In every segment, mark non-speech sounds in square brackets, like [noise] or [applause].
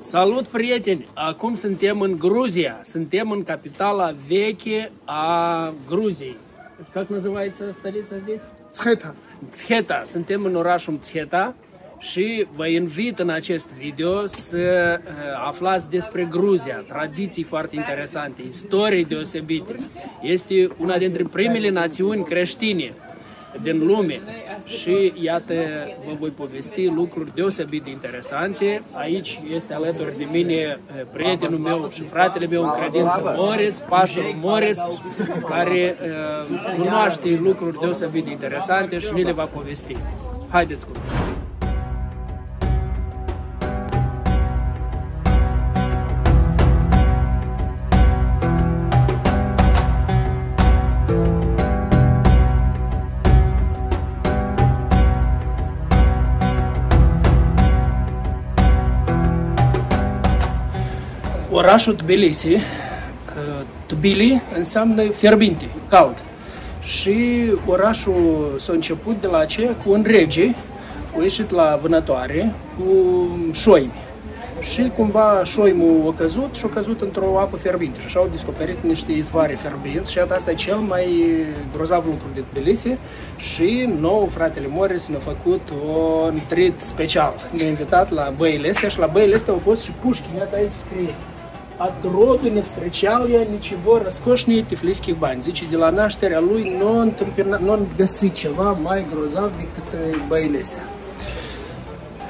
Salut, prieteni! Acum suntem în Gruzia. Suntem în capitala veche a Gruziei. Как называется столица здесь? Цхета. Țheta. Suntem în orașul Țheta și vă invit în acest video să uh, aflați despre Gruzia, tradiții foarte interesante, istorii deosebite. Este una dintre primele națiuni creștine din lume și iată vă voi povesti lucruri deosebit de interesante. Aici este alături de mine eh, prietenul meu și fratele meu în credință Morris, pastorul Morris, care uh, cunoaște lucruri deosebit de interesante și ni le va povesti. Haideți cu noi! Orașul Tbilisi, uh, Tbili înseamnă fierbinte, cald. Și orașul s-a început de la aceea cu un rege, a ieșit la vânătoare cu șoimi. Și cumva șoimul a căzut și a căzut într-o apă fierbinte. Și așa au descoperit niște izvoare fierbinți și asta e cel mai grozav lucru de Tbilisi. Și nou, fratele Morris ne-a făcut un treat special. Ne-a invitat la băile astea și la băile astea au fost și pușchi. Iată aici scrie от роду не встречал я ничего роскошнее тифлийских bani. Zice, de la nașterea lui nu nu găsit ceva mai grozav decât băile astea.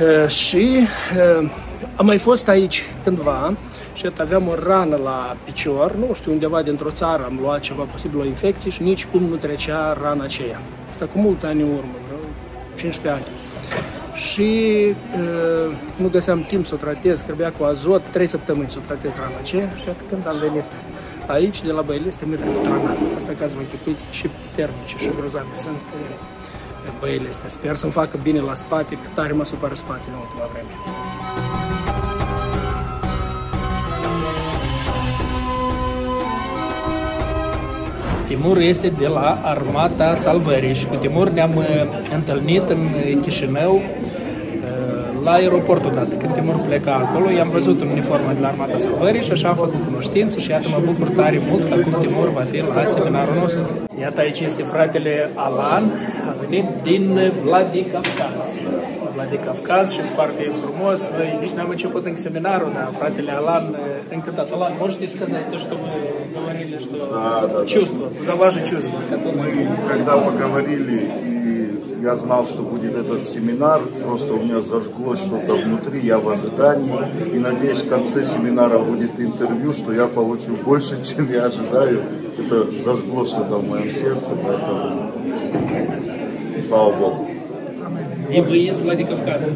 Uh, și uh, am mai fost aici cândva și aveam o rană la picior, nu știu, undeva dintr-o țară am luat ceva, posibil o infecție și nici cum nu trecea rana aceea. Asta cu mulți ani în urmă, 15 ani și uh, nu găseam timp să o tratez, trebuia cu azot, 3 săptămâni să o tratez rana aceea și atât când am venit aici, de la Băileste, mi-a trecut rana. Asta ca să vă închipuiți și termice și grozave sunt uh, băile astea. Sper să-mi facă bine la spate, că tare mă supără spatele în ultima vreme. Timur este de la Armata Salvării și cu Timur ne-am uh, întâlnit în Chișinău uh, la aeroport odată. Când Timur pleca acolo, i-am văzut în uniformă de la Armata Salvării și așa am făcut cunoștință și iată mă bucur tare mult că acum Timur va fi la seminarul nostru. Iată aici este fratele Alan, a venit din Vladikavkaz. Vladikavkaz și foarte frumos. Noi nici n-am început încă seminarul, dar fratele Alan, încă dat Alan, можете сказать то, что вы говорили, что да, да, чувство, да. за ваши чувства, которые... Мы, когда поговорили, и я знал, что будет этот семинар, просто у меня зажглось что-то внутри, я в ожидании, и надеюсь, в конце семинара будет интервью, что я получу больше, [laughs] чем я ожидаю. Это зажгло что-то в моем сердце, поэтому слава Богу. И вы из Владикавказа.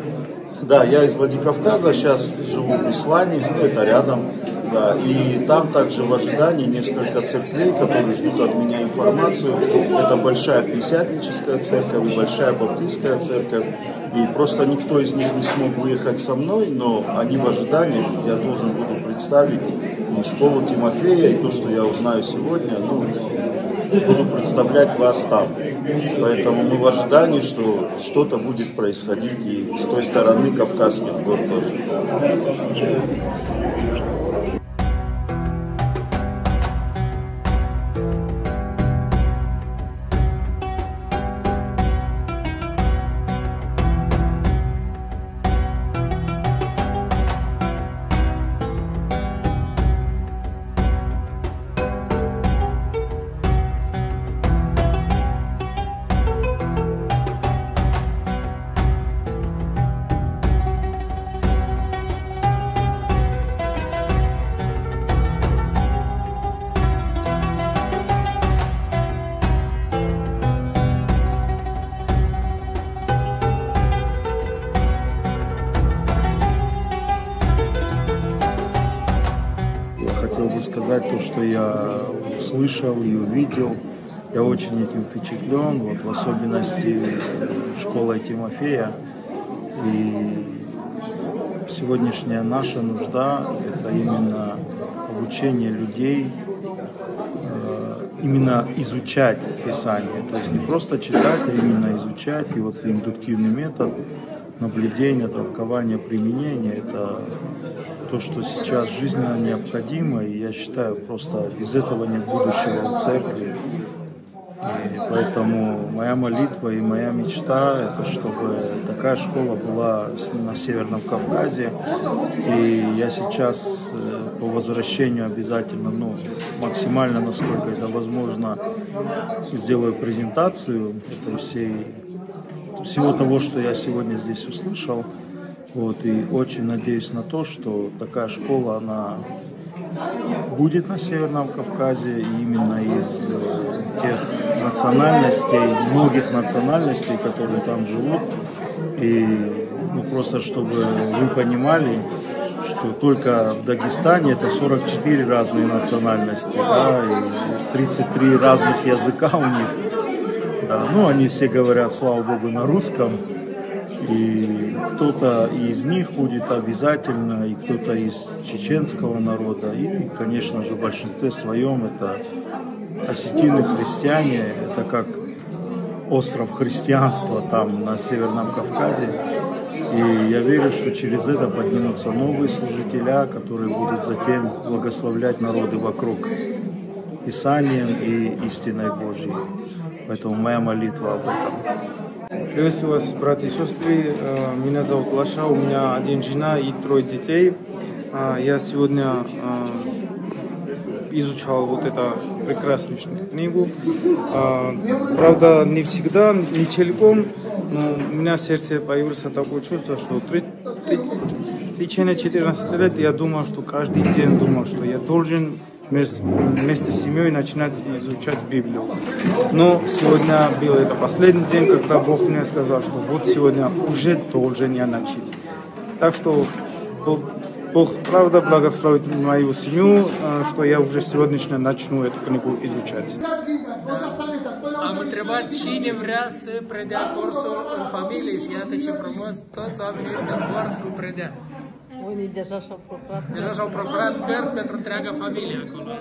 Да, я из Владикавказа, сейчас живу в Беслане, ну, это рядом, да, и там также в ожидании несколько церквей, которые ждут от меня информацию. Это большая пятидесятническая церковь и большая баптистская церковь, и просто никто из них не смог выехать со мной, но они в ожидании, я должен буду представить школу Тимофея, и то, что я узнаю сегодня, ну, буду представлять вас там. Поэтому мы в ожидании, что что-то будет происходить и с той стороны Кавказских гор тоже. Сказать то, что я услышал и увидел. Я очень этим впечатлен, вот в особенности школой Тимофея. И сегодняшняя наша нужда – это именно обучение людей, э, именно изучать Писание. То есть не просто читать, а именно изучать. И вот индуктивный метод наблюдения, толкования, применения – это то, что сейчас жизненно необходимо, и я считаю, просто без этого нет будущего в церкви. И поэтому моя молитва и моя мечта – это чтобы такая школа была на Северном Кавказе. И я сейчас э, по возвращению обязательно, ну, максимально, насколько это возможно, сделаю презентацию этой всей, всего того, что я сегодня здесь услышал. Вот, и очень надеюсь на то, что такая школа, она будет на Северном Кавказе, именно из э, тех национальностей, многих национальностей, которые там живут. И ну, просто чтобы вы понимали, что только в Дагестане это 44 разные национальности, да, и 33 разных языка у них. Да, ну, они все говорят, слава богу, на русском. И кто-то из них будет обязательно, и кто-то из чеченского народа, и, конечно же, в большинстве своем это осетины христиане, это как остров христианства там на Северном Кавказе. И я верю, что через это поднимутся новые служителя, которые будут затем благословлять народы вокруг Писанием и истиной Божьей. Поэтому моя молитва об этом. Приветствую вас, братья и сестры. Э, меня зовут Лаша, у меня один жена и трое детей. Э, я сегодня э, изучал вот эту прекрасную книгу. Правда, не всегда, не целиком, но у меня в сердце появилось такое чувство, что в течение 14 лет я думал, что каждый день думал, что я должен вместе с семьей начинать изучать Библию. Но сегодня был это последний день, когда Бог мне сказал, что вот сегодня уже должен я начать. Так что Бог, Бог правда благословит мою семью, э, что я уже сегодняшнее начну эту книгу изучать. Am întrebat cine vrea să predea cursul în familie și iată ce frumos, toți oamenii. Unii deja și-au procurat. Deja și-au procurat cărți pentru întreaga familie acolo.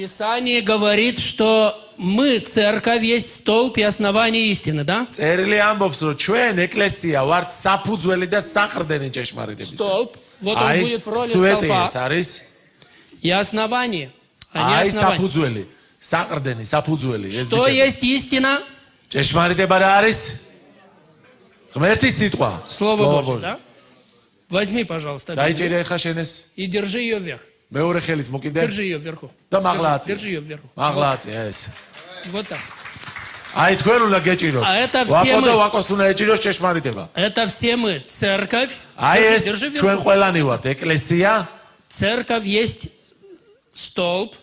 Писание говорит, что мы, церковь, есть столб и основание истины, да? წერილი ამბობს რომ ჩვენ ეკლესია ვართ საფუძველი და საყრდენი ჭეშმარიტებისა. Столб, вот он აი, будет в роли სვეტი столпа. ეს არის. И основание, а не აი основание. საფუძველი, საყრდენი, საფუძველი ეს Что ბიჭები. есть истина? ჭეშმარიტება რა არის? ღმერთის სიტყვა. Слово Божье, да? Возьми, пожалуйста, Библию დაიჭერე ხა შენ ეს и держи ее вверх. Беуре хелец, мукидер. Держи ее вверху. Да, махлаци. Держи, держи ее вверху. Махлаци, yes. Вот так. А, а это все мы. Это все мы. Церковь. А есть Церковь есть столб.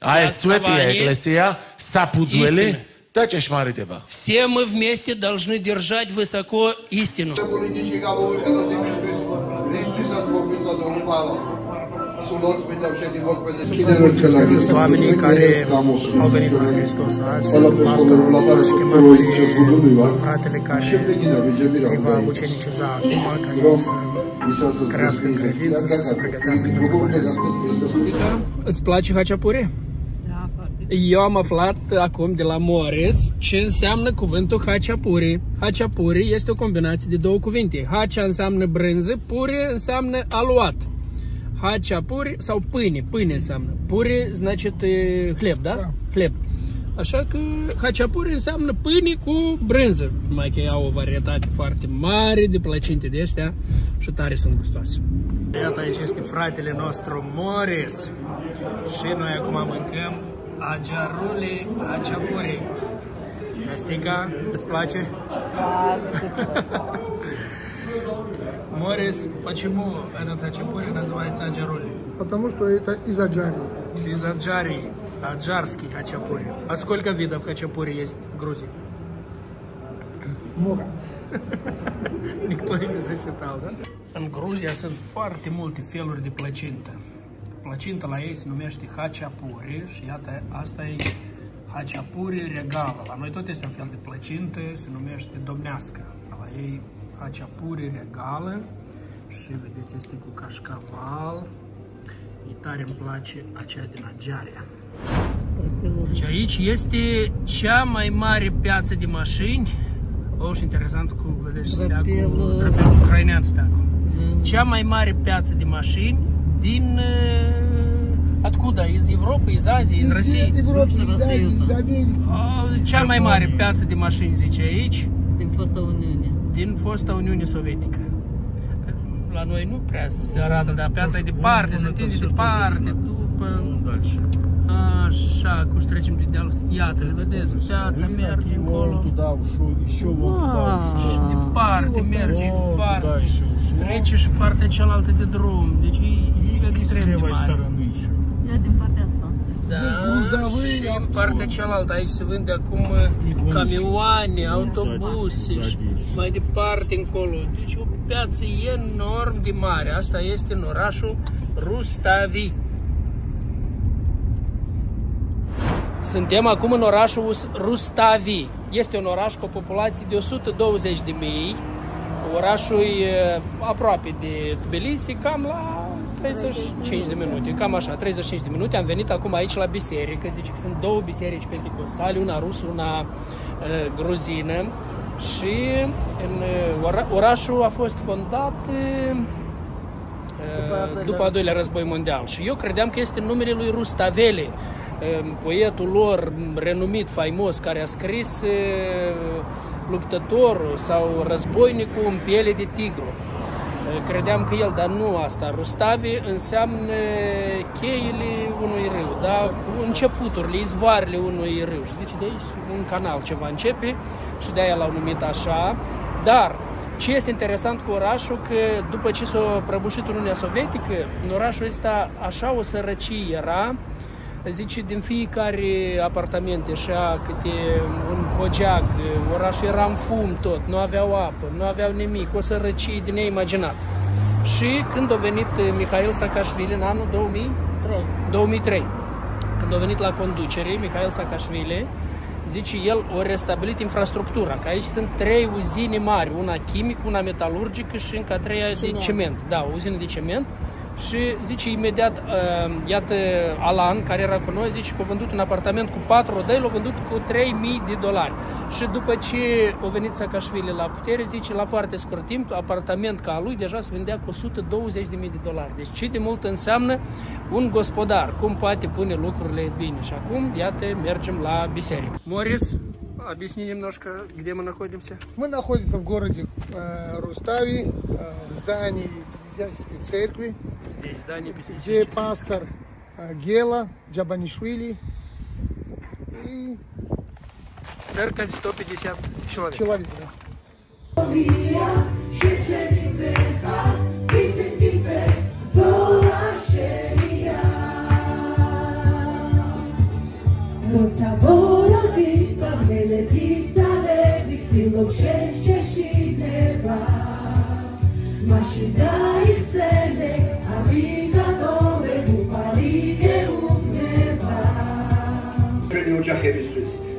А есть святая эклесия. Сапудзуэли. Все мы вместе должны держать высоко истину. Găsesc oamenii care au venit la Hristos azi, Sfântul Pastorul a schimbat pe fratele care îi va uceniciza acum, care să crească în credință și să se pregătească pentru botez. Da? Îți place Hachapure? Da, Eu am aflat acum de la Morris ce înseamnă cuvântul Hachapuri. Hachapuri este o combinație de două cuvinte. Hacha înseamnă brânză, pure înseamnă aluat. Hachapuri sau pâine, pâine înseamnă. Puri значит e, hleb, da? Hleb. Așa că hachapuri înseamnă pâine cu brânză. Mai că au o varietate foarte mare de plăcinte de astea și tare sunt gustoase. Iată aici este fratele nostru Morris și noi acum mâncăm agiarule hachapuri. Nastica, îți place? Морис, почему этот хачапури называется аджарули? Потому что это из Аджари. Из аджарии, аджарский хачапури. А сколько видов хачапури есть в Грузии? Много. Никто? În Gruzia sunt foarte multe feluri de plăcintă. Plăcinta la ei se numește haciapuri și iată, asta e haciapuri regală. La noi tot este un fel de plăcintă, se numește domnească. La ei haciapuri regală și vedeți este cu cașcaval. E tare îmi place aceea din Ageria. Și aici este cea mai mare piață de mașini. O, și interesant cu, vedeți, steagul, Drapelul. drapelul ucrainean steagul. Cea mai mare piață de mașini din... uh, Откуда? Из Европы, из Азии, из России? Европы, Бывшего из Азии, Союза. из Америки. A, Cea mai mare piață de mașini, zice aici, Din fosta Uniune. din fosta Uniune Sovietică. La noi nu prea se arată, dar piața e departe, se întinde departe, după... Așa, cum trecem de dealul Iată, le vedeți, piața merge încolo. Și departe merge, departe. Trece și partea cealaltă de drum, deci e extrem de mare. Ea din partea da, gruzavâi, și în autobuze. partea cealaltă, aici se vânde acum bunici. camioane, autobuse Zadi, și zadi. mai departe încolo. Deci o piață enorm de mare. Asta este în orașul Rustavi. Suntem acum în orașul Us- Rustavi. Este un oraș cu o populație de 120 de mii. Orașul e aproape de Tbilisi, cam la 35 de minute, cam așa, 35 de minute. Am venit acum aici la biserică, zice că sunt două biserici pentecostale, una rusă, una uh, gruzină. Și în, uh, ora, orașul a fost fondat uh, uh, după al doilea război mondial. Și eu credeam că este numele lui Rustaveli, uh, poetul lor renumit, faimos, care a scris uh, luptătorul sau războinicul în piele de tigru. Uh, Credeam că el, dar nu asta. Rustavi înseamnă cheile unui râu, da? începuturile, izvoarele unui râu. Și zice de aici un canal ceva începe și de-aia l-au numit așa. Dar ce este interesant cu orașul, că după ce s-a prăbușit Uniunea Sovietică, în orașul ăsta așa o sărăcie era, zice, din fiecare apartament ieșea câte un hogeag, orașul era în fum tot, nu aveau apă, nu aveau nimic, o sărăcie de neimaginat. Și când a venit Mihail Saakashvili în anul 2000, 3. 2003, când a venit la conducere, Mihail Saakashvili, zice el, o restabilit infrastructura, că aici sunt trei uzine mari, una chimică, una metalurgică și încă a treia de Ciment. cement. Da, o uzină de cement Și zice imediat, uh, iată, Alan, care era cu noi, zice că a vândut un apartament cu 4 rodăi, l-a vândut cu 3000 de dolari. Și după ce a venit Saakashvili la putere, zice, la foarte scurt timp, apartament ca a lui deja se vândea cu 120.000 de dolari. Deci ce de mult înseamnă un gospodar, cum poate pune lucrurile bine. Și acum, iată, mergem la biserică. Morris, объясни немножко, где мы находимся. Мы находимся в городе э, Рустави, э, в здании христианской церкви, Здесь, да, где пастор э, Гела Джабанишвили и церковь 150 человек. человек да. Noța bolă, vista, mele, pisa, de, vixilor, șe,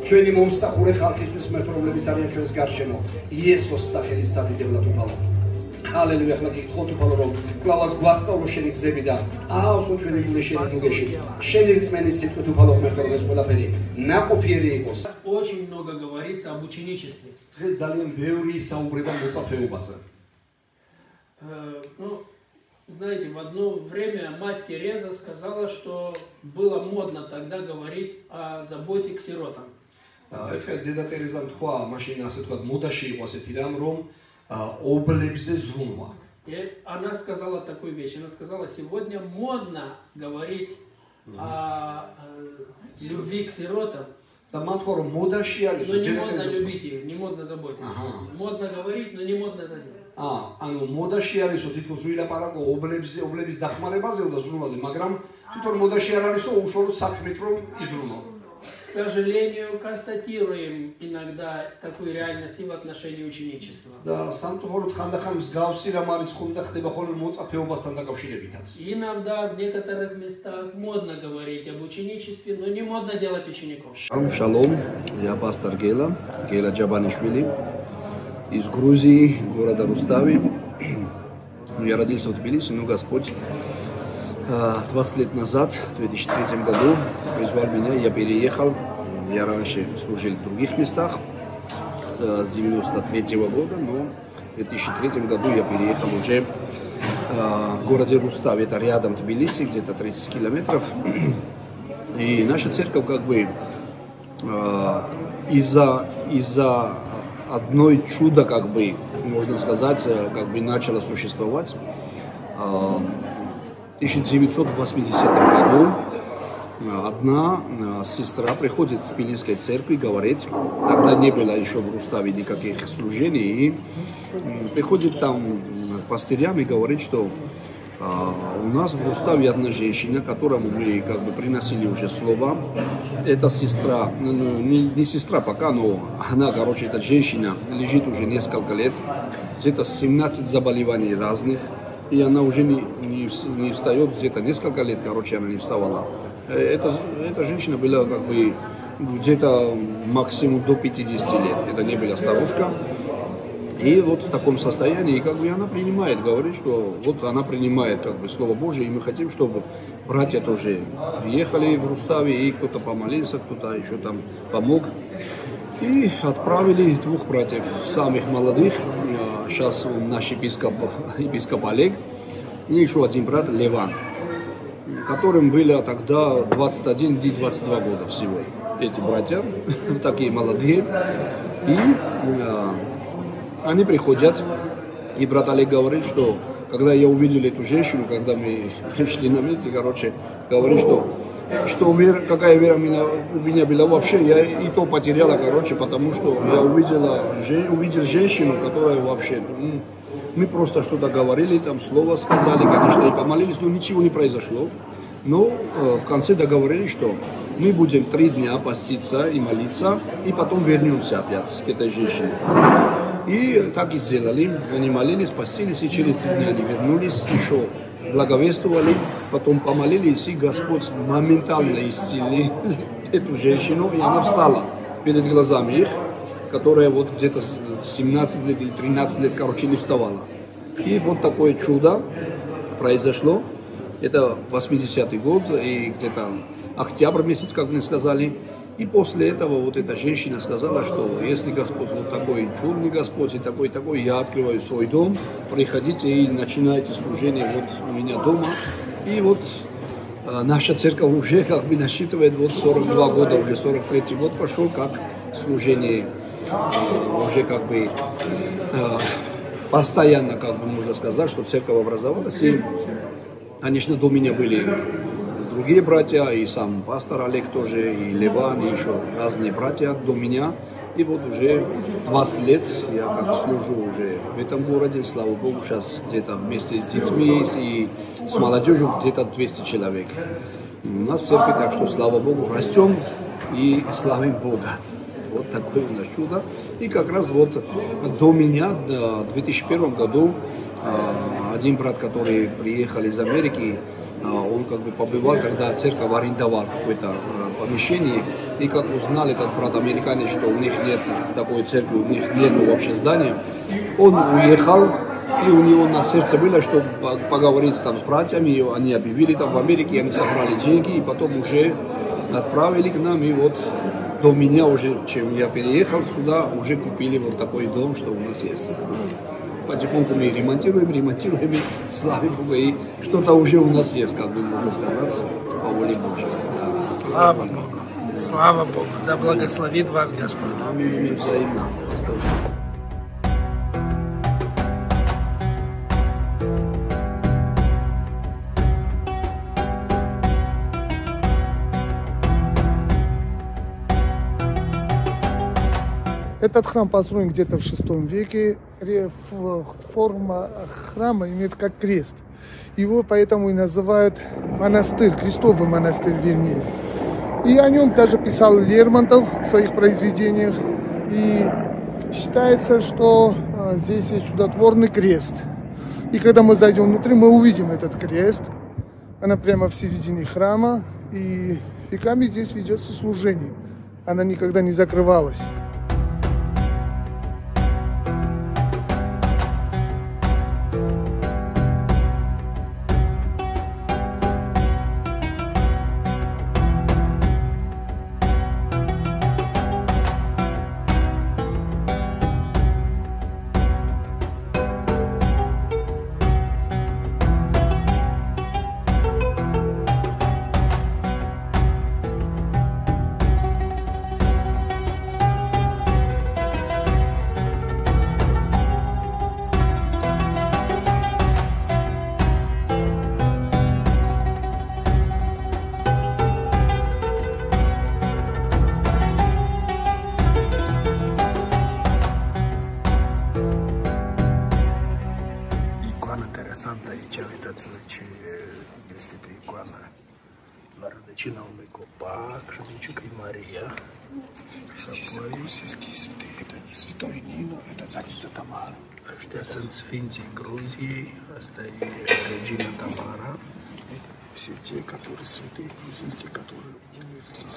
ჩვენი მომსახურე ხალხისთვის მეთორმლების არიან ჩვენს გარშემო. იესოს სახელის სადიდებლად უფალო. ჰალელუია, ახლა გითხოთ უფალო რომ კლავას გვასწავლო შენი გზები და აავსო ჩვენი გული შენი ნუგეში. შენი რწმენის სიტყვით უფალო მეთორმლ ეს ყველაფერი ნაყოფიერი იყოს. Очень много говорится об ученичестве. დღეს ძალიან ბევრი საუბრება მოწაფეობაზე. Э, Ну, знаете, в одно время мать Тереза сказала, что было модно тогда говорить о заботе к сиротам. ერთხელ დედა ტერეზამ თქვა, მაშინ ასე თქვა, მოდაში იყო ასეთი რამ, რომ ობლებზე ზრუნვა. И она сказала такую вещь. Она сказала, сегодня модно говорить о э, любви к сиротам, და მან თქვა, რომ მოდაში არის, но რომ не დედა модно ტერეზა любить их, не модно заботиться. Ага. Модно говорить, но не модно это делать. აა, ანუ მოდაში არისო თითქოს ვილაპარაკო ობლებზე, ობლების დახმარებაზე და ზრუნვაზე, მაგრამ თვითონ მოდაში არ არისო უშუალოდ საქმით რომ იზრუნო. К сожалению, констатируем иногда такую реальность и в отношении ученичества. და სამწუხაროდ ხანდახან მსგავსი რამ არის ხუმდა ხდება ხოლმე მოწაფეობასთან დაკავშირებითაც. Иногда в некоторых местах модно говорить об ученичестве, но не модно делать учеников. Шалом, шалом, я пастор Гела, Гела Джабанишвили из Грузии, города Рустави. Я родился в Тбилиси, но Господь а, 20 лет назад, в 2003 году, призвал меня, я переехал. Я раньше служил в других местах э, с 93 года, но в 2003 году я переехал уже э, в городе Рустав, это рядом Тбилиси, где-то 30 километров. И наша церковь как бы э, из-за из-за одной чуда, как бы, можно сказать, э, как бы начала существовать. Э, в 1980 году э, одна э, сестра приходит в Тбилисской церкви, говорит, тогда не было еще в Руставе никаких служений, и приходит там к пастырям и говорит, что у нас в Руставе одна женщина, которому мы как бы приносили уже слово. Эта сестра, ну, ну, не, не сестра пока, но она, короче, эта женщина лежит уже несколько лет. Где-то 17 заболеваний разных. И она уже не, не, не встает, где-то несколько лет, короче, она не вставала. Э, Эта, эта женщина была как бы где-то максимум до 50 лет. Это не была старушка. И вот в таком состоянии, как бы она принимает, говорит, что вот она принимает как бы Слово Божие, и мы хотим, чтобы братья тоже приехали в Руставе, и кто-то помолился, кто-то еще там помог. И отправили двух братьев, самых молодых, э, сейчас наш епископ, епископ Олег, и еще один брат Леван, которым было тогда 21 и 22 года всего. Эти братья, [laughs] такие молодые. И э, они приходят, и брат Олег говорит, что когда я увидел эту женщину, когда мы [laughs] пришли на месте, короче, говорит, что что вера, какая вера у меня, у меня была вообще, я и то потеряла, короче, потому что я увидела, увидел женщину, которая вообще, м, мы просто что-то говорили, там слово сказали, конечно, и помолились, но ничего не произошло. Но э, в конце договорились, что мы будем три дня поститься и молиться, и потом вернемся опять к этой женщине. И так и сделали. Они молились, постились, и через три дня они вернулись, еще благовествовали, потом помолились, и Господь моментально исцелил эту женщину, и она встала перед глазами их, которая вот где-то с 17 лет или 13 лет, короче, не вставала. И вот такое чудо произошло. Это 80-й год, и где-то октябрь месяц, как мне сказали. И после этого вот эта женщина сказала, что если Господь вот такой чудный Господь и такой такой, я открываю свой дом, приходите и начинайте служение вот у меня дома. И вот э, наша церковь уже [laughs] как бы насчитывает вот 42 года, уже 43 год пошел, как служение э, уже как бы э, постоянно, как бы можно сказать, что церковь образовалась. И, конечно, до меня были другие братья, и сам пастор Олег тоже, и Леван, и еще разные братья до меня. И вот уже 20 лет я как служу уже в этом городе, слава Богу, сейчас где-то вместе с детьми и с молодежью где-то 200 человек. У нас церкви, так что слава Богу, растем и славим Бога. Вот такое у нас чудо. И как раз вот до меня, в 2001 году, а, один брат, который приехал из Америки, он как бы побывал, когда церковь арендовала какое-то а, помещение, и как узнал этот брат американец, что у них нет такой церкви, у них нет вообще здания, он уехал, и у него на сердце было, что по- поговорить там с братьями, и они объявили там в Америке, они собрали деньги, и потом уже отправили к нам, и вот до меня уже, чем я переехал сюда, уже купили вот такой дом, что у нас есть. Потихоньку мы ремонтируем, ремонтируем, и слава Богу, и что-то уже у нас есть, как бы можно сказать, по воле Божьей. Да. Слава Богу. Слава Богу. Да благословит вас Господь. Аминь, взаимно. Этот храм построен где-то в шестом веке. Форма храма имеет как крест. Его поэтому и называют монастырь, крестовый монастырь вернее. И о нем даже писал Лермонтов в своих произведениях. И считается, что а, здесь есть чудотворный крест. И когда мы зайдем внутрь, мы увидим этот крест. Она прямо в середине храма. И веками здесь ведется служение. Она никогда не закрывалась.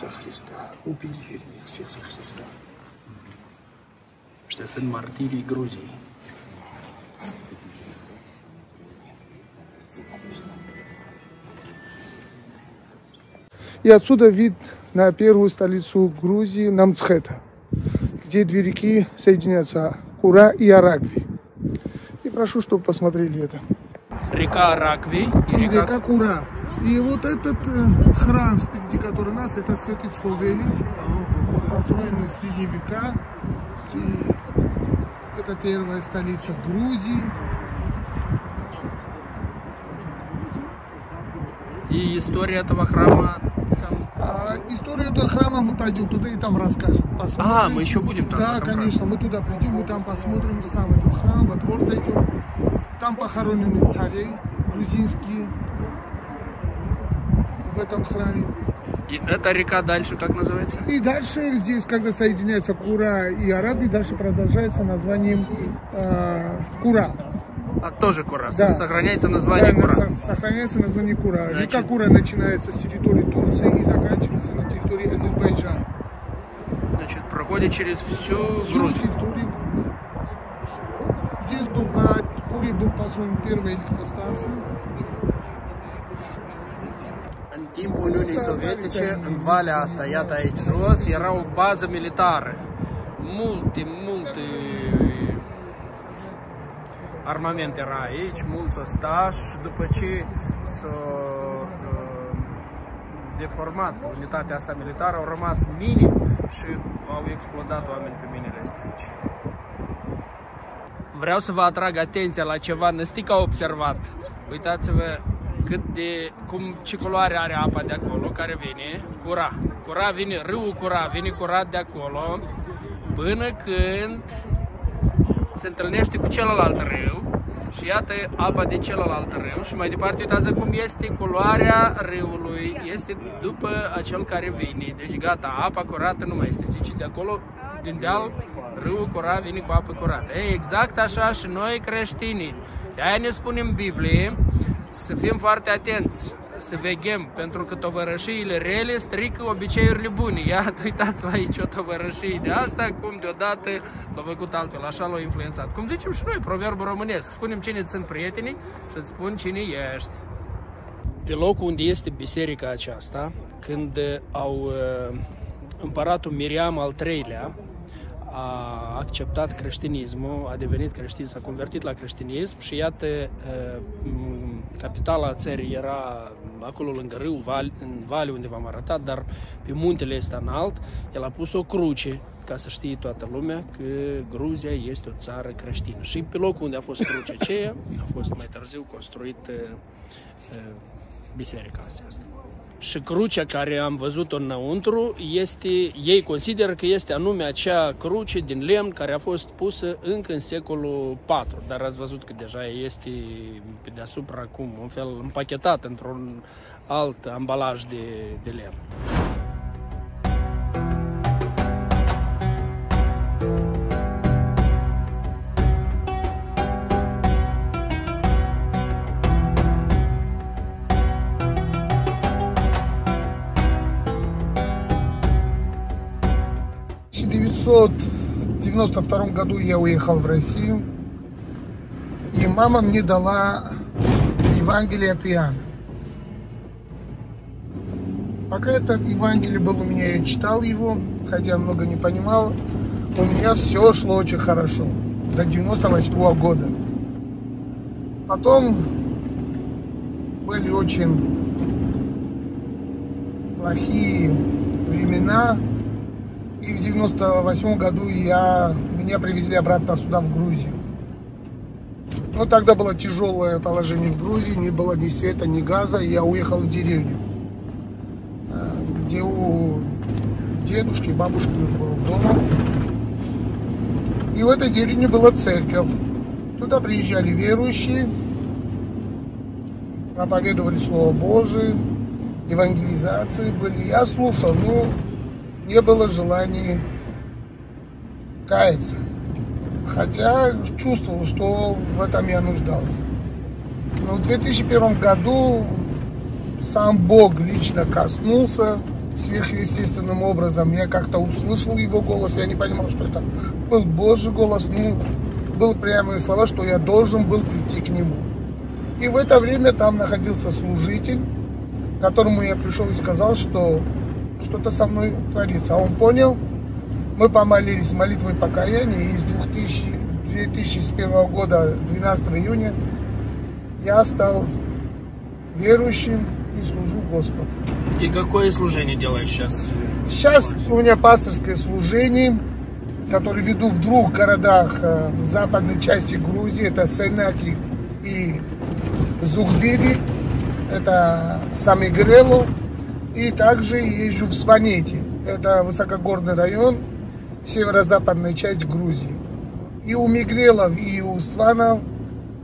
За Христа, убили, вернее, всех за Христа. Ăștia sunt martirii Gruziei. И отсюда вид на первую столицу Грузии, Намцхета, где две реки соединяются, Кура и Арагви. И прошу, чтобы посмотрели это. Река Ракви и И река река Кура. И вот этот э, храм, впереди который нас, это Святый Цховели, построенный в средние века. И это первая столица Грузии. И история этого храма там... А историю этого храма мы пойдем туда и там расскажем. Посмотрим. А, мы еще будем там, Да, конечно, мы туда придем, мы там посмотрим сам этот храм, во двор зайдем. Там похоронены цари грузинские в этом храме. И эта река дальше как называется? И дальше здесь, когда соединяется Кура и Араби, дальше продолжается названием э, Кура. А тоже Кура. Да. Сохраняется название Да, Кура. со- сохраняется название Кура. Значит- Река Кура начинается с территории Турции и заканчивается на территории Азербайджана. Значит, проходит через всю Всю Грузию. территорию. Здесь был на Куре был построен первая электростанция. În timpul Uniunii Sovietice, în valea asta, iată aici jos, era o bază militară. Multe, multe armament era aici, mulți ostași, după ce s-a uh, deformat unitatea asta militară, au rămas mini și au explodat oameni pe minele astea aici. Vreau să vă atrag atenția la ceva, Năstica a observat. Uitați-vă cât de, cum, ce culoare are apa de acolo care vine, cura. Cura vine, râul cura vine curat de acolo până când se întâlnește cu celălalt râu și iată apa de celălalt râu și mai departe uitați cum este culoarea râului, este după acel care vine. Deci gata, apa curată nu mai este. Zice, de acolo, din deal, râul curat vine cu apă curată. Ei, exact așa și noi creștinii. De aia ne spunem Biblie să fim foarte atenți, să veghem, pentru că tovărășiile rele strică obiceiurile bune. Iată, [laughs] uitați-vă aici o tovărășie de asta, cum deodată l-a făcut altfel, așa l-a influențat. Cum zicem și noi, proverbul românesc, spunem cine sunt prietenii și îți spun cine ești. Pe locul unde este biserica aceasta, când au uh, împăratul Miriam al III-lea a acceptat creștinismul, a devenit creștin, s-a convertit la creștinism și iată, uh, m, capitala țării era acolo lângă râu, val, în vale unde v-am arătat, dar pe muntele ăsta înalt, el a pus o cruce ca să știe toată lumea că Gruzia este o țară creștină. Și pe locul unde a fost crucea aceea, a fost mai târziu construit uh, uh, biserica asta. Și crucea care am văzut-o înăuntru, este, ei consideră că este anume acea cruce din lemn care a fost pusă încă în secolul IV, dar ați văzut că deja este pe deasupra acum, un fel împachetat într-un alt ambalaj de, de lemn. 1992 году я уехал в Россию, и мама мне дала Евангелие от Иоанна. Пока это Евангелие было у меня, я читал его, хотя много не понимал, у меня все шло очень хорошо до 98 -го года. Потом были очень плохие времена, и в 98 году я, меня привезли обратно сюда, в Грузию. Но тогда было тяжелое положение в Грузии, не было ни света, ни газа, и я уехал в деревню, э, где у дедушки, бабушки был дома. И в этой деревне была церковь. Туда приезжали верующие, проповедовали Слово Божие, евангелизации были. Я слушал, но не было желания каяться. Хотя чувствовал, что в этом я нуждался. Но в 2001 году сам Бог лично коснулся сверхъестественным образом. Я как-то услышал его голос, я не понимал, что это был Божий голос. Ну, был прямые слова, что я должен был прийти к нему. И в это время там находился служитель, которому я пришел и сказал, что что-то со мной творится. А он понял, мы помолились молитвой покаяния, и с 2000, 2001 года, 12 июня, я стал верующим и служу Господу. И какое служение делаешь сейчас? Сейчас у меня пасторское служение, которое веду в двух городах э, западной части Грузии. Это Сейнаки и Зухбири. Это Самигрелу. И также езжу в Сванете. Это высокогорный район, северо-западная часть Грузии. И у Мигрелов, и у Сванов,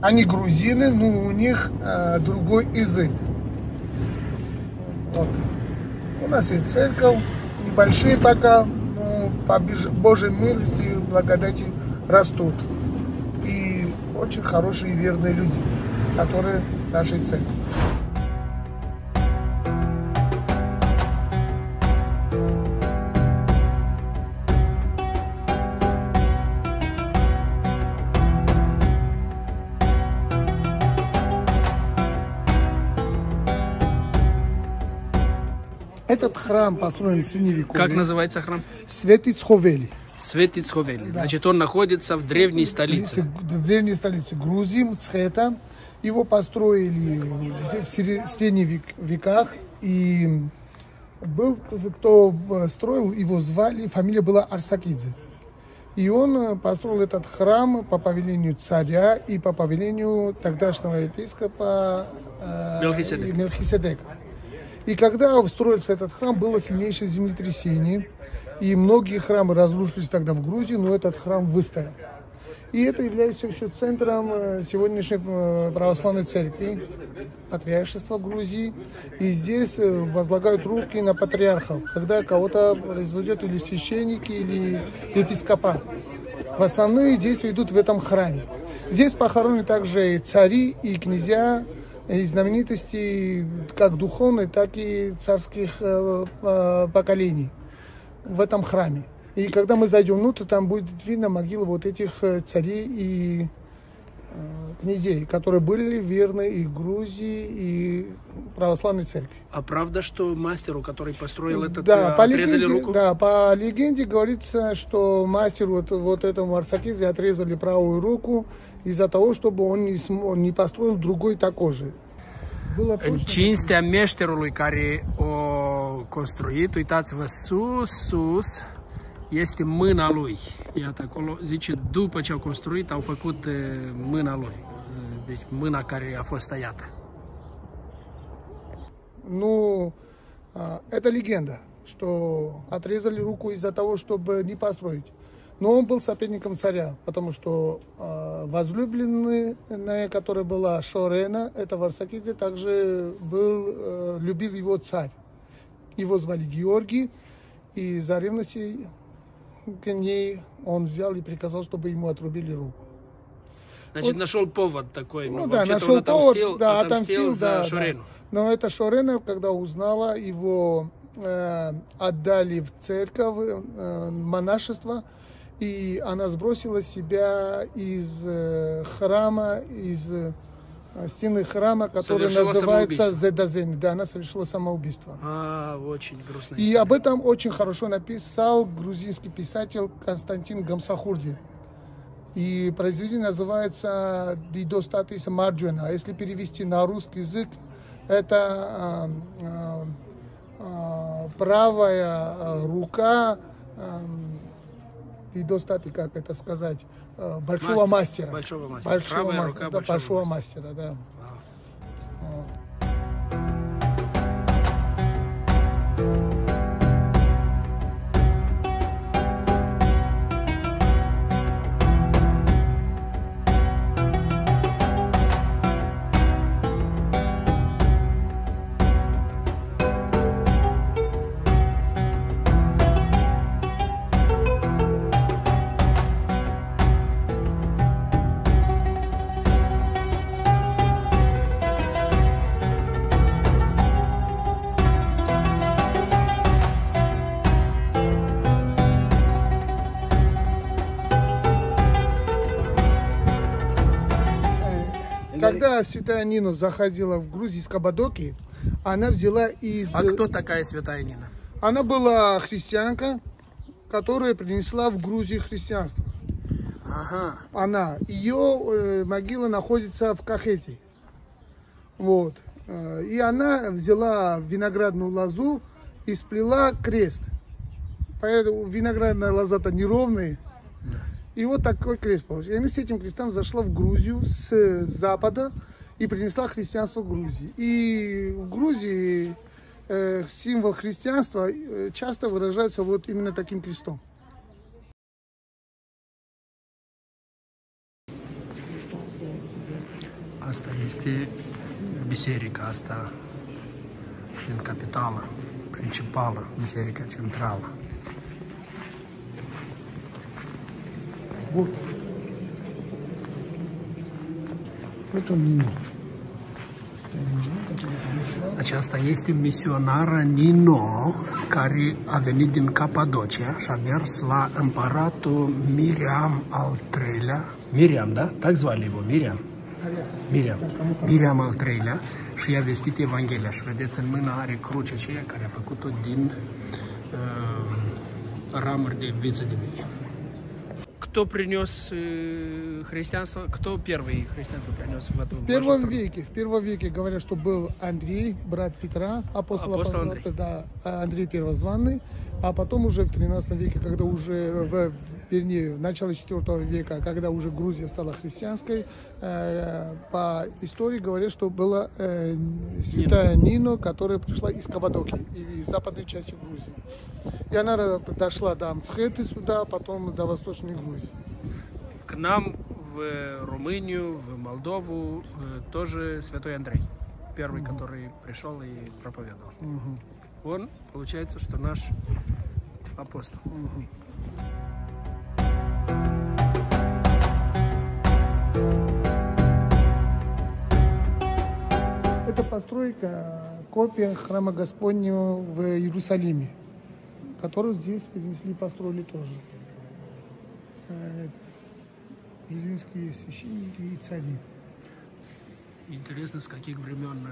они грузины, но у них э, другой язык. Вот. У нас есть церковь, небольшие пока, но по Божьей милости и благодати растут. И очень хорошие и верные люди, которые нашей церкви. Храм построен в Средневековье. Как называется храм? Светицховели. Светицховели. Значит, он находится в древней столице. В древней столице Грузии, Мцхета. Его построили в средних веках. И был, кто строил, его звали, фамилия была Арсакидзе. И он построил этот храм по повелению царя и по повелению тогдашнего епископа э, Мелхиседека. Мелхиседека. И когда строился этот храм, было сильнейшее землетрясение. И многие храмы разрушились тогда в Грузии, но этот храм выстоял. И это является еще центром э, сегодняшней э, православной церкви, патриаршества Грузии. И здесь э, возлагают руки на патриархов, когда кого-то производят или священники, или епископа. В основные действия идут в этом храме. Здесь похоронены также и цари, и князья, знаменитостей как духовной, так и царских э, э, поколений в этом храме. И когда мы зайдем внутрь, там будет видно могилы вот этих э, царей и князей, которые были верны и Грузии, и православной церкви. А правда, что мастеру, который построил этот, да, по отрезали легенде, руку? Да, по легенде говорится, что мастеру вот, вот этому Арсакидзе отрезали правую руку из-за того, чтобы он не, см- не построил другой такой же. Было точно- cinstea meșterului care o construit, uitați-vă, sus, sus, este mâna lui. Iată acolo, zice, după ce au construit, au făcut eh, mâna lui. Deci mâna care a fost tăiată. Ну, это легенда, что отрезали руку из-за того, чтобы не построить. Но он был соперником царя, потому что а, возлюбленная, которая была Шорена, это Варсакидзе, также был, э, любил его царь. Его звали Георгий, и за ревности к ней он взял и приказал, чтобы ему отрубили руку. Значит, Вот. нашел повод такой. Ну да, нашел он отомстил, повод, да, отомстил отомстил, за да, да. Шурену. Но эта Шорена, когда узнала его э, отдали в церковь, э, монашество, и она сбросила себя из э, храма, из э, стены храма, который Совершила называется. Зедазен. Да, она совершила самоубийство. А, очень грустная И об этом очень хорошо написал грузинский писатель Константин Гамсахурди. И произведение называется «Дидостатис Марджуэна». А если перевести на русский язык, это а, а, правая рука а, Дидостати, как это сказать, большого Мастер, мастера. большого мастера. Большого Правая мастера, рука да, большого большого мастера, да. Когда святая Нина заходила в Грузию из Кабадоки, она взяла из... А кто такая святая Нина? Она была христианка, которая принесла в Грузию христианство. Ага. Она. Ее э, могила находится в Кахете. Вот. Э, И она взяла виноградную лозу и сплела крест. Поэтому виноградная лоза-то неровная. И вот такой крест получился. И она с этим крестом зашла в Грузию с запада и принесла христианство Грузии. И в Грузии э, символ христианства э, часто выражается вот именно таким крестом. Asta este biserica asta din capitală, principală, biserica centrală. Вот. Это Нина. Aceasta este misionara Nino, care a venit din Capadocia și a mers la împăratul Miriam al treilea. Miriam, da? Так звали его, Miriam. Miriam. Miriam al treilea și i-a vestit Evanghelia. Și vedeți, în mână are crucea aceea care a făcut-o din uh, ramuri de viță de vie. Кто принес э, христианство? Кто первый христианство принес в эту В первом веке, в первом веке говорят, что был Андрей, брат Петра, апостол, Апостол апостола, Андрей. да, а Андрей Первозванный, а потом уже в 13 веке, когда уже, в, вернее, в начале 4 века, когда уже Грузия стала христианской, по истории говорят, что была э, святая Нино, которая пришла из Кабадоки, из западной части Грузии. И она дошла до Амцхеты сюда, потом до Восточной Грузии. К нам в Румынию, в Молдову э, тоже святой Андрей. Первый, который пришел и проповедовал. Он, получается, что наш апостол. Это постройка, копия храма Господнего в Иерусалиме, которую здесь перенесли и построили тоже. Э, Грузинские священники и цари. Интересно, с каких времен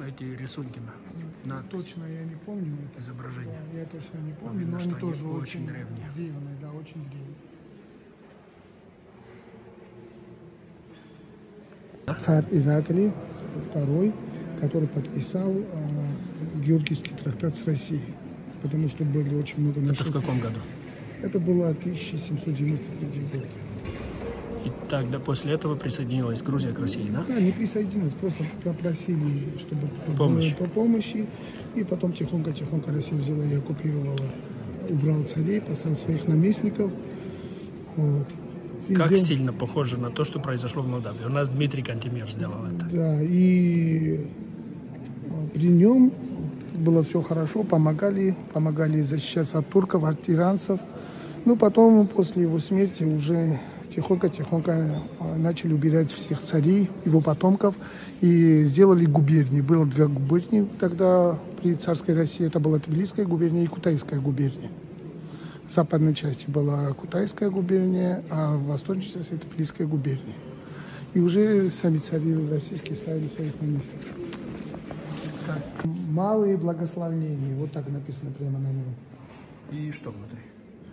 э, эти рисунки на, на Точно я не помню это. изображение. Да, Я точно не помню, Видно, но они они тоже очень очень, древние. древние, да, очень древние. Царь Ираклий II, который подписал э, Георгиевский трактат с Россией, потому что были очень много Это в каком году? Это было 1793 год. И тогда после этого присоединилась Грузия к России, да? Да, не присоединились, просто попросили, чтобы по- Помощь. по помощи. И потом тихонько-тихонько Россия взяла и оккупировала, убрала царей, поставила своих наместников. Вот. И Как сделал- сильно похоже на то, что произошло в Молдавии. У нас Дмитрий Кантемир сделал это. Да, и при нем было все хорошо, помогали, помогали защищаться от турков, от иранцев. Ну, потом, после его смерти, уже тихонько-тихонько а, начали убирать всех царей, его потомков, и сделали губернии. Было две губернии тогда при царской России. Это была Тбилисская губерния и Кутайская губерния. В западной части была Кутайская губерния, а в восточной части это Тбилисская губерния. И уже сами цари российские ставили своих министров. Так. Малые благословения. Вот так написано прямо на нем. И что внутри?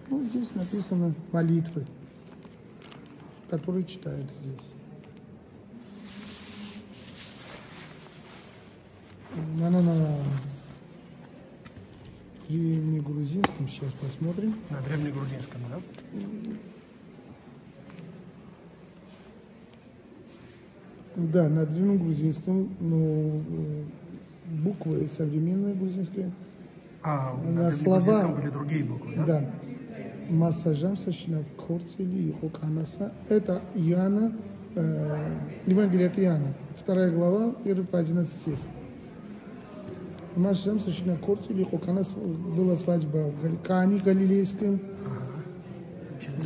Ну, здесь написано молитвы, которые читают здесь. На на на древнегрузинском сейчас посмотрим. На древнегрузинском, да? Да, на древнегрузинском, ну, буквы современные грузинские. А, на на слова. были другие буквы, да? Да. Массажам сочина корцели хоканаса. Это Иоанна, э, Евангелие от Иоанна, вторая глава, 1 по 11 стих. Массажам сочина корцели хоканас была свадьба в Кане Галилейском.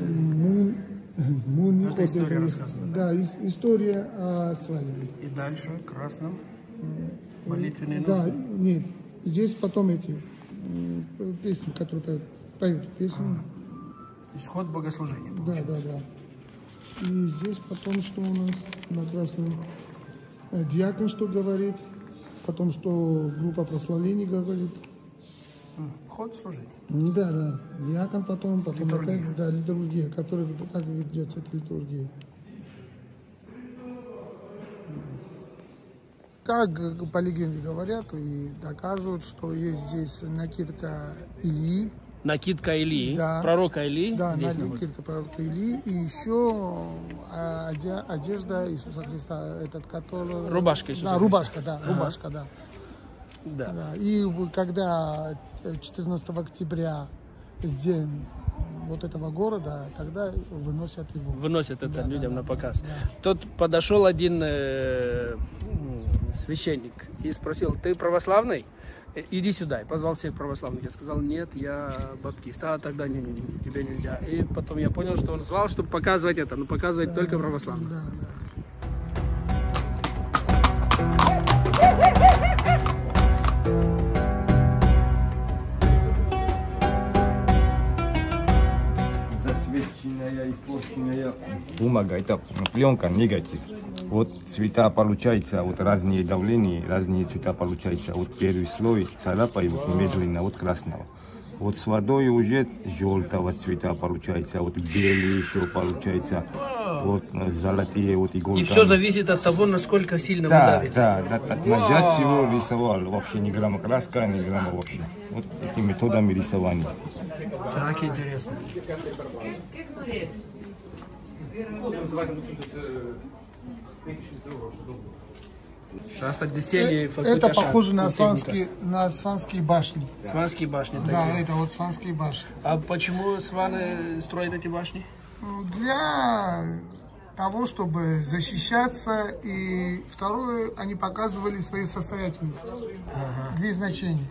Мун, [laughs] Мун- Это история рассказана, Да, ис- история о свадьбе. И дальше красным молитвенные Да, нужды. нет. Здесь потом эти песни, которые поют, песни. Исход богослужения. Да, да, да. И здесь потом что у нас на красном? Э, Диакон что говорит, потом что группа прославлений говорит. Ход служения. Да, да. Диакон потом, потом Литургия. опять, да, литургия, которая, как ведется эта литургия. Как э, по легенде говорят и доказывают, что есть здесь накидка Ильи, Накидка Илии, Да. пророка Илии. Да, здесь на находится. накидка пророка Ильи и еще а, оде- одежда Иисуса Христа, этот, который... Рубашка Иисуса Да, Христа. рубашка, да, Ага. рубашка, да. Да. Да, И когда э, 14 октября день вот этого города, тогда выносят его. Выносят это Да, людям да, на показ. да. Тут подошел один э, м, священник и спросил, ты православный? Э, Иди сюда. И позвал всех православных. Я сказал, нет, я баптист. А тогда не, не, не, тебе нельзя. И потом я понял, что он звал, чтобы показывать это. Но показывать только православных. Да, да. Испорченная бумага, это пленка, негатив. Вот цвета получается, вот разные давления, разные цвета получается. Вот первый слой царапает медленно, вот красного. Вот с водой уже желтого цвета получается, вот белый еще получается, вот э, золотые вот иголки. И все зависит от того, насколько сильно вы Да, давите. да, да, так нажать его рисовал, вообще ни грамма краска, ни грамма вообще. Вот этими методами рисования. Так интересно. Это похоже на сванские, на сванские башни. Сванские башни. Да, такие. это вот сванские башни. А почему сваны строят эти башни? Для того, чтобы защищаться, и второе, они показывали свою состоятельность. Две значения.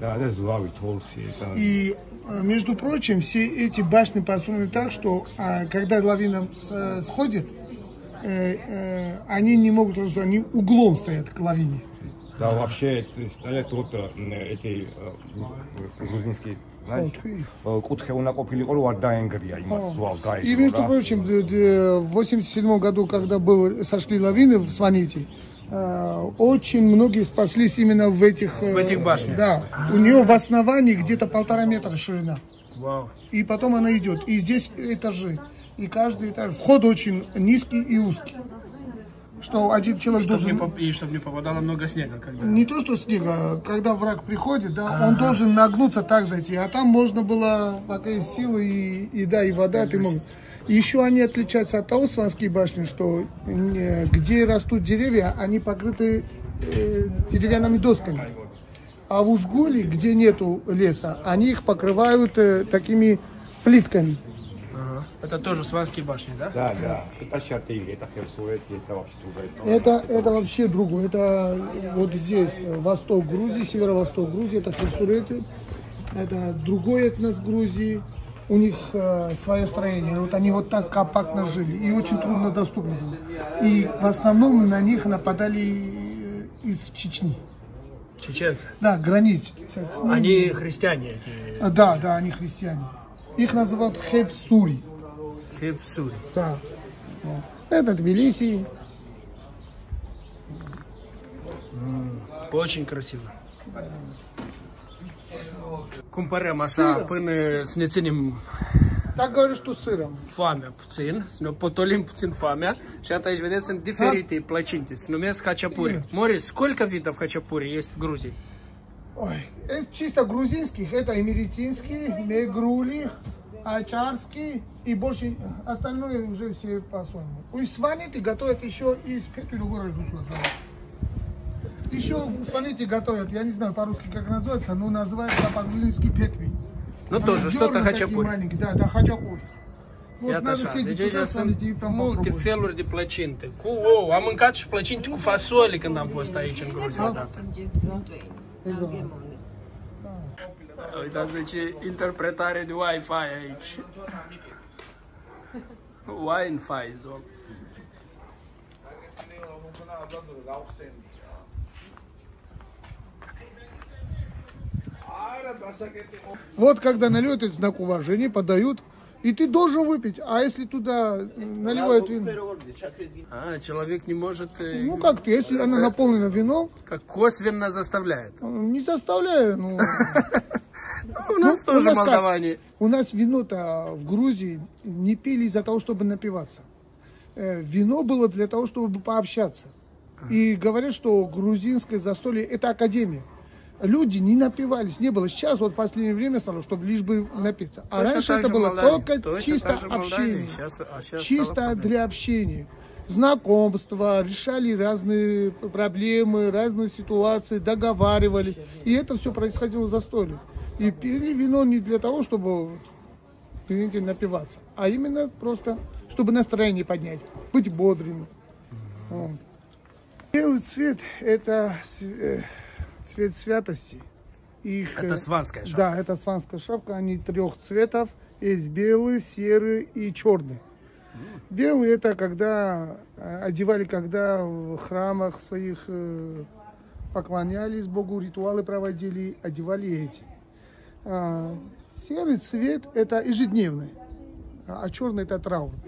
Да, это злавый толстый. это- И, э, между прочим, все эти башни построены так, что а, когда лавина с- сходит, э, э, они не могут разрушить, они углом стоят к лавине. Да, вообще это стоят вот э, эти э, грузинские знаешь, э, кутхе унакопили олу არ დაენგრია იმას ზვალ И, გაიგო между რა. прочим, д- д- в 87 году, когда был, сошли лавины в Сваните, э, очень многие спаслись именно в этих... э, В этих башнях? Да. У нее в основании где-то полтора метра ширина. Вау. И потом она идет. И здесь этажи. И каждый этаж. Вход очень низкий и узкий. Что один человек Чтобы не, должен... поп- и чтобы не попадало много снега. Когда... Не то, что снега, когда враг приходит, да, он должен нагнуться так зайти. А там можно было, пока есть силы и, и да, и вода, ты мог. И еще они отличаются от того сванские башни, что где растут деревья, они покрыты э, деревянными досками. А в Ужгуле, где нету леса, они их покрывают э, такими плитками. Ага. Это тоже сванские башни, да? Да, да. Это шатили, это херсуэти, это вообще другая. Это, это вообще другое. Это вот здесь восток Грузии, северо-восток Грузии, это Херсуреты. Это другой этнос Грузии. У них э, свое строение. Вот они вот так компактно жили. И очень трудно доступно было. И в основном на них нападали э, из Чечни. Чеченцы. Да, границ. Они христиане эти. А, Да, да, они христиане. Их называют Хевсури. Хевсури. Да. Это Тбилиси. Очень красиво. Cumpărăm așa până să ne ținem Так говорю, что сыром. foamea puțin, să ne potolim puțin foamea. Și atunci aici vedeți sunt diferite plăcinte, se numesc хачапури. Морис, сколько видов хачапури есть в Грузии? Ой, это чисто грузинских, это эмеретинские, мегрули, ачарские и больше остальное уже все по-своему. У сванити готовят еще из петли города Еще сванити готовят, я не знаю по-русски как называется, но называется по-грузински петви. Ну Они тоже что-то зерна такие хачапури. маленькие, Да, да, хачапури. Вот Iată надо așa, съездить deci туда, aici sunt свалить и там multe попробовать. feluri de plăcinte. Cu ou, am mâncat și plăcinte cu fasole când am fost aici în Gruzia odată. Uitați ce interpretare de Wi-Fi aici. Wi-Fi zone. Вот когда наливают этот знак уважения, подают, и ты должен выпить. А если туда наливают вино? А, человек не может... э, Ну как ты, если она наполнена вином, Как косвенно заставляет. не заставляю. [laughs] Ну, У нас Ну, тоже молдаване. У нас вино-то в Грузии не пили из-за того, чтобы напиваться. Э, Вино было для того, чтобы пообщаться. И говорят, что грузинское застолье – это академия. Люди не напивались, не было. Сейчас вот в последнее время стало, чтобы лишь бы напиться. А Точно раньше это было Молдавии. только чисто общение. Щас- а щас чисто для общения. Знакомства, решали разные проблемы, разные ситуации, договаривались. И это все происходило за столик. И пили вино не для того, чтобы извините, напиваться, а именно просто, чтобы настроение поднять, быть бодрым. Вот. Белый цвет – это э, цвет святости. Их, Это э, сванская шапка. Да, это сванская шапка. Они трех цветов. Есть белый, серый и черный. Белый это когда э, одевали, когда в храмах своих э, поклонялись Богу, ритуалы проводили, одевали эти. А, серый цвет это ежедневный, а черный это траурный.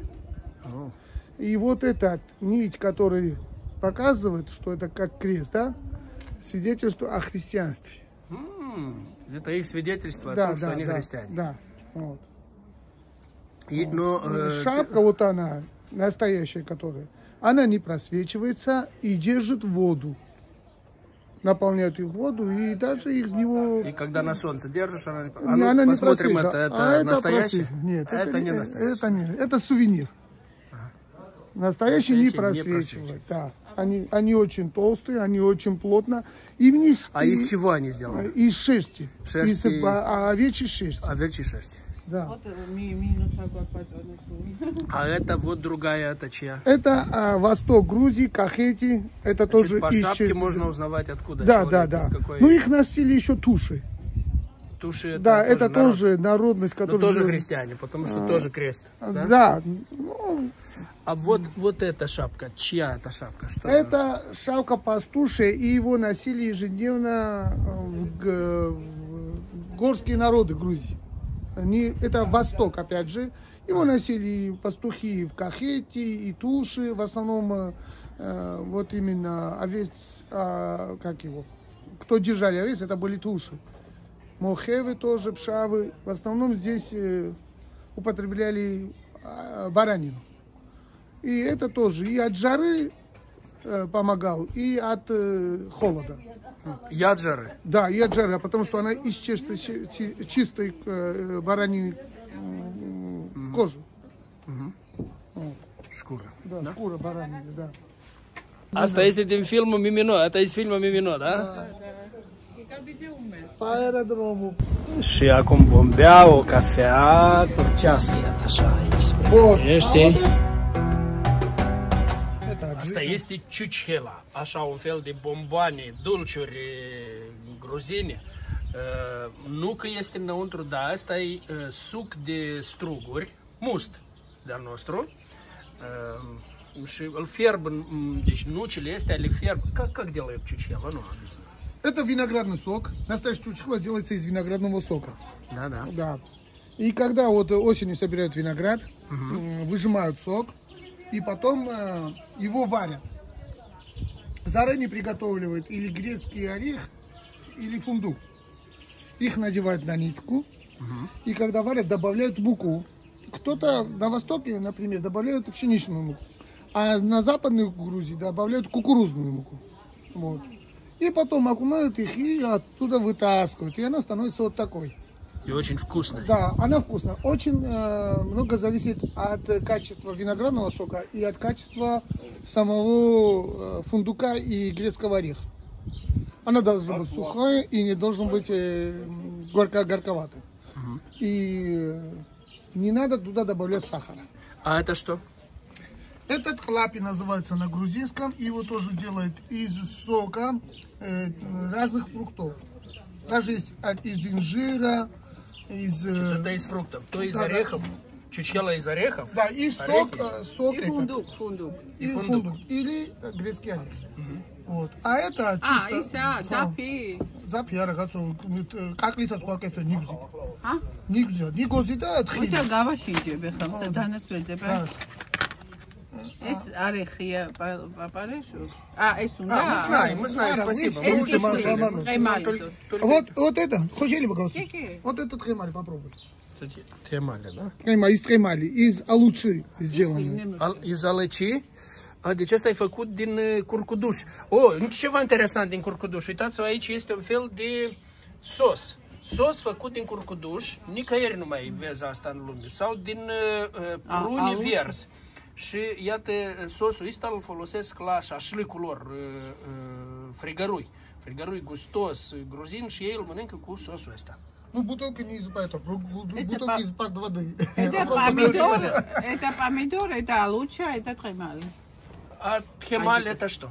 И вот эта нить, которая показывает, что это как крест, да, свидетельство о христианстве. Это их свидетельство о да, том, что да, они да, христиане. Да. Вот. И- но, э, Шапка вот она, настоящая которая, она не просвечивается и держит воду. Наполняют их воду и даже из него... И когда на солнце держишь, она, а Не, ну, она не посмотрим, это, просвечивается. это А настоящий? просвечивается. Нет, это, не э, настоящий. Это, не, это сувенир. Настоящий, не Настоящий не просвечивает. Да. Они, они очень толстые, они очень плотно. И вниз... А и- из чего они сделаны? Из шерсти. Шерсти. Из а, овечьей шерсти. Овечьей шерсти. Да. А это вот другая, это чья? Это а, восток Грузии, Кахети. Это тоже По из шапке шерсти. можно узнавать, откуда Да, человек, да, да. какой Ну, их носили еще туши. туши. Это да, это народ. тоже народность, Но которая... тоже жила- христиане, потому что А, тоже крест. Да? Да. Ну, А вот, вот эта шапка, чья это шапка? Что за- это шапка пастушия, и его носили ежедневно в, в горские народы Грузии. Они, это Восток, опять же. Его носили пастухи в Кахете, и туши, в основном э, э, вот именно овец, а, как его, кто держали овец, это были туши. Мохевы тоже, пшавы. В основном здесь э, употребляли а, баранину. И это тоже и от жары э, помогал, и от э, холода. Яд жары? Да, и от жары, потому что она из чистой, чи- чи- чистой э, бараньей м, кожи. Вот. Шкура. Да, шкура баранины, да. Asta este din filmul Mimino, asta este filmul Mimino, da? Pe aerodromul. Și acum vom bea o cafea turcească, iată așa, București. Asta este ciuchela, așa un fel de bomboane, dulciuri gruzine. Uh, nu că este înăuntru, da, asta e uh, suc de struguri, must de-al nostru. Uh, și îl m, deci nucile astea le fierb. Как, как делают чучхела? Ну, объясни. Это виноградный сок. Настоящий чучхела делается из виноградного сока. Да, да. Да. И когда вот осенью собирают виноград, м, выжимают сок, и потом э, его варят. Заранее приготавливают или грецкий орех, или фундук. Их надевают на нитку, и когда варят, добавляют муку. Кто-то на Востоке, например, добавляют пшеничную муку, а на Западной Грузии добавляют кукурузную муку. Вот. И потом окунают их и оттуда вытаскивают. И она становится вот такой. И очень вкусно. Да, она вкусная. Очень э, много зависит от качества виноградного сока и от качества самого э, фундука и грецкого ореха. Она должна быть сухая и не должна быть э, горько-горьковатой. И э, не надо туда добавлять сахара. А это что? Этот хлапи называется на грузинском. и Его тоже делают из сока э, разных фруктов. Даже из, от- из инжира, из... Э, Что-то из фруктов, то из да, орехов. Да. Чучела из орехов. Да, и сок, орехи. Э, сок и фундук, этот. фундук. И, и фундук. фундук. Или э, грецкий орех. Угу. Вот. А это чисто... А, иса, запи. Запи, я рогацу, как литас хуакет, нигзит. А? Нигзит. Нигозит, да, тхи. Вот я гава шинджи, бехам, саданас, бехам. ეს არეხია პა- პაპარეშო. А, ეს უნდა? А, мы знаем, мы знаем, Ара, спасибо. видишь, Мы лучше уже Маша слышали. Романовна. ყემალი. Вот, вот это, хотели бы голосовать? Ки-ки. Вот этот тремали, попробуй. Кстати, Тремали, да? Трема, из тремали, из алучи сделаны. Al- Из alăcii. A, deci asta e făcut din uh, curcuduș. O, ceva interesant din curcuduș. Uitați-vă aici, este un fel de sos. Sos făcut din curcuduș. Nicăieri nu mai vezi asta în lume. Sau din uh, uh, A, pruni aluci. verzi. Și iată, sosul ăsta îl folosesc la șașlicul lor, uh, uh, frigărui. Frigărui gustos, uh, gruzin și ei îl mănâncă cu sosul ăsta. Ну, бутылка не из этого, бу- бу- Это бутылка по- из-под воды. Это помидор, это помидор, это алуча, это тремали. А тхемаль это что?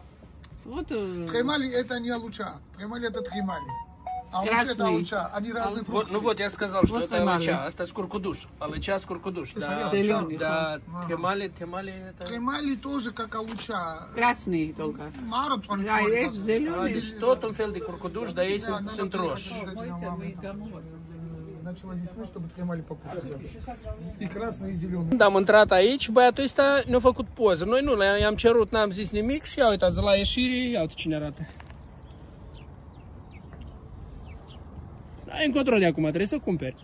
Вот э, Тремали это не алуча, тремали это тремали. А Красный. алуча, они разные Вот, фрукты. ну вот я сказал, что Вот это тхемали. алыча, а это скуркудуш. Алыча, скуркудуш. Да, Зелёный, да, тхемали, тхемали это... Тремали тоже как алуча. красный только. Марот, он А есть А, зеленый. deci tot un fel de curcuduș, dar ei sunt, sunt roși. Начала весны, чтобы тремали покушать. И красный, и зеленый. Când am intrat aici, băiatul ăsta ne-a făcut poză. Noi nu, i-am cerut, n-am zis nimic și ia uitați, la ieșire, ia uite cine arată. Ai încotro de acum, trebuie să cumperi.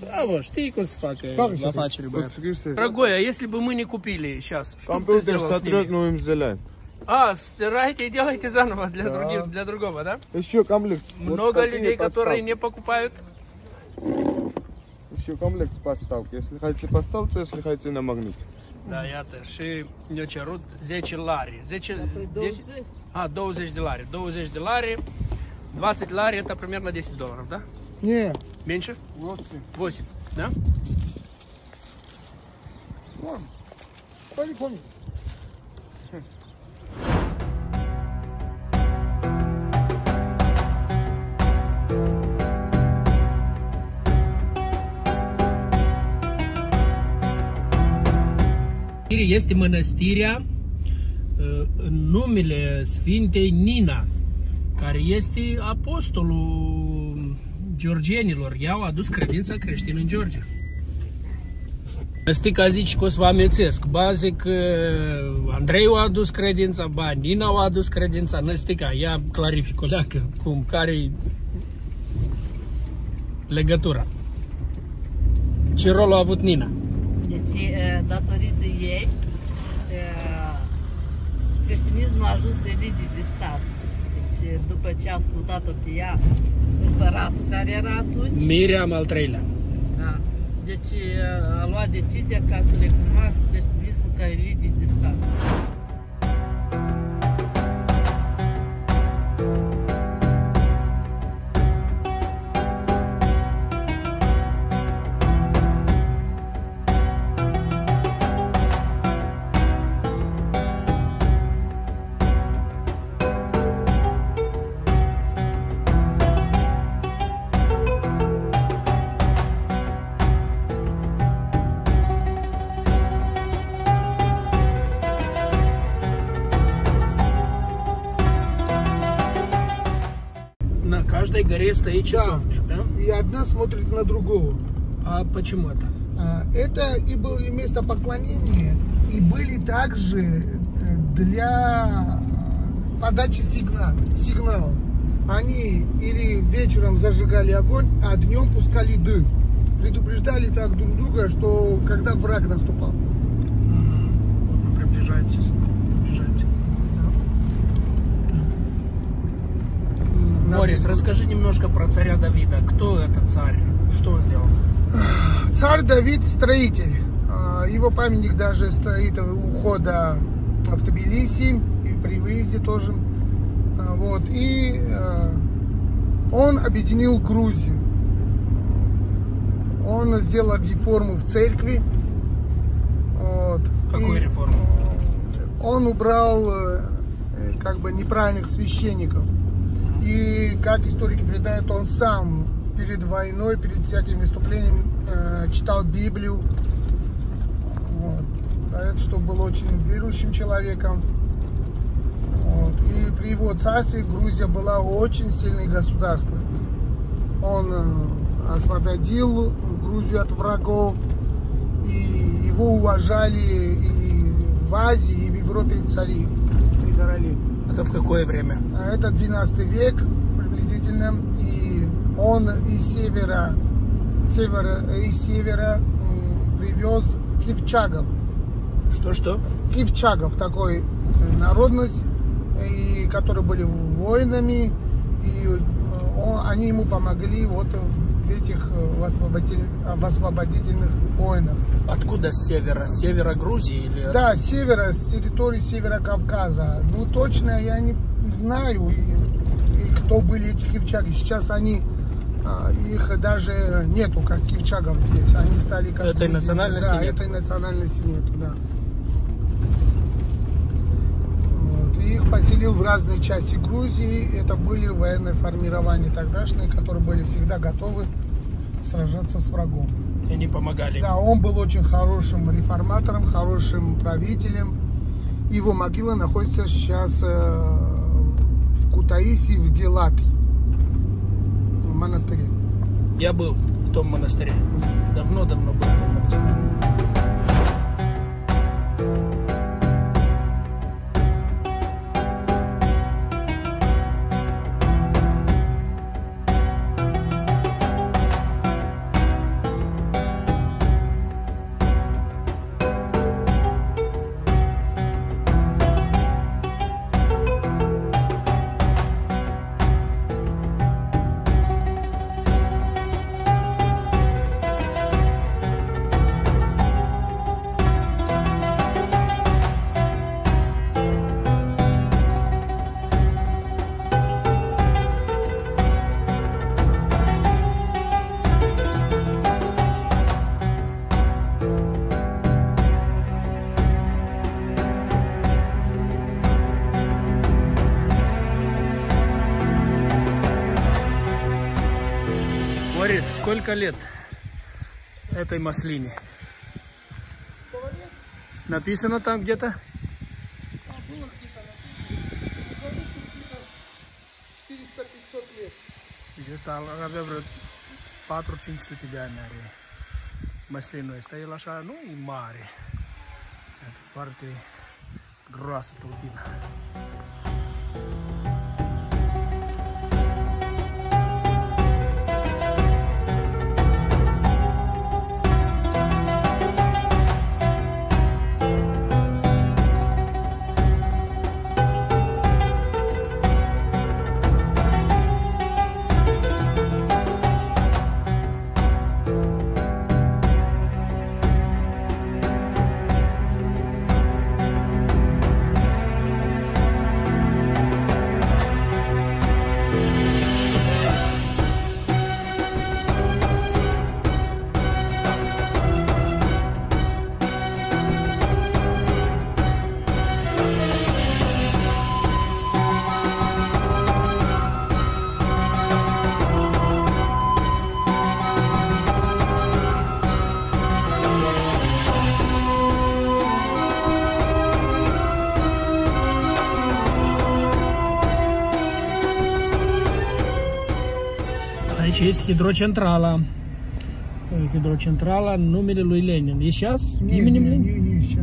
Bravo, știi cum se facă afaceri, băiatul. Дорогой, а если бы мы не купили сейчас, что бы ты сделал с ними? Новым Зеланд. А, стираете и делаете заново для, других, для другого, да? Еще комплект. Много людей, которые не покупают. Еще комплект с подставкой. Если хотите подставку, если хотите на магнит. Da, iată, și ne-a cerut 10 lari. 10, 10, a, 20 de lari. 20 de lari, 20 lari, это примерно 10 долларов, да? Не, Меньше? 8. 8, да? Вон. Ходи, ходи. Este mănăstirea uh, în numele Sfintei Nina, care este apostolul georgienilor. Ea a adus credința creștină în Georgia. Stica zici că o să vă amețesc. Ba zic uh, Andrei a adus credința, ba Nina a adus credința, Năstica. Ea clarifică o leacă cum, care legătura. Ce rol a avut Nina? Deci, e, datorită ei, e, creștinismul a ajuns religie de stat. Deci, după ce a ascultat-o pe ea, împăratul care era atunci, Miriam al treilea. da, deci e, a luat decizia ca să le cunoască creștinismul ca religie de stat. Стоит часовня, да? И одна смотрит на другого. А почему это? А, Это и были место поклонения, и были также э, для подачи сигнала. сигнала. Они или вечером зажигали огонь, а днем пускали дым. Предупреждали так друг друга, что когда враг наступал. Вот мы приближаемся, приближаемся. Морис, расскажи немножко про царя Давида. Кто это царь? Что он сделал? Царь Давид строитель. А, Его памятник даже стоит у ухода в Тбилиси и при выезде тоже. А, Вот. И э, он объединил Грузию. Он сделал реформу в церкви. Вот. Какую И реформу? Он убрал э, как бы неправильных священников. И как историки предают, он сам перед войной, перед всяким выступлением э, читал Библию. Вот. Говорят, что был очень верующим человеком. Вот. И при его царстве Грузия была очень сильным государством. Он э, освободил Грузию от врагов. И его уважали и в Азии, и в Европе цари и короли. Это в какое время? Это 12 век приблизительно, и он из севера, севера из севера привез кивчагов. Что-что? Кивчагов, такой э, народность, и, которые были воинами, и э, он- они ему помогли вот в этих э, в освободительных войнах. Откуда с севера? С севера Грузии или? Да, с севера, с территории Севера Кавказа. Ну, точно я не знаю, и, и кто были эти кивчаги. Сейчас они, а, их даже нету, как кивчагов здесь. Они стали как... Этой национальности да, нет? этой национальности нету, да. Их поселил в разные части Грузии. Это были военные формирования тогдашние, которые были всегда готовы сражаться с врагом. И они помогали. Да, он был очень хорошим реформатором, хорошим правителем. Его могила находится сейчас э, в Кутаиси, в Гелате, в монастыре. Я был в том монастыре. Давно-давно был сколько лет этой маслине? Написано там где-то? 400-500 лет. Este avea vreo 4-500 de ani are măslinul ăsta. El așa nu e mare. E foarte groasă tulpina. Hidrocentrala. Păi, hidrocentrala numele lui Lenin. E șas? Nu, nu, nu, e.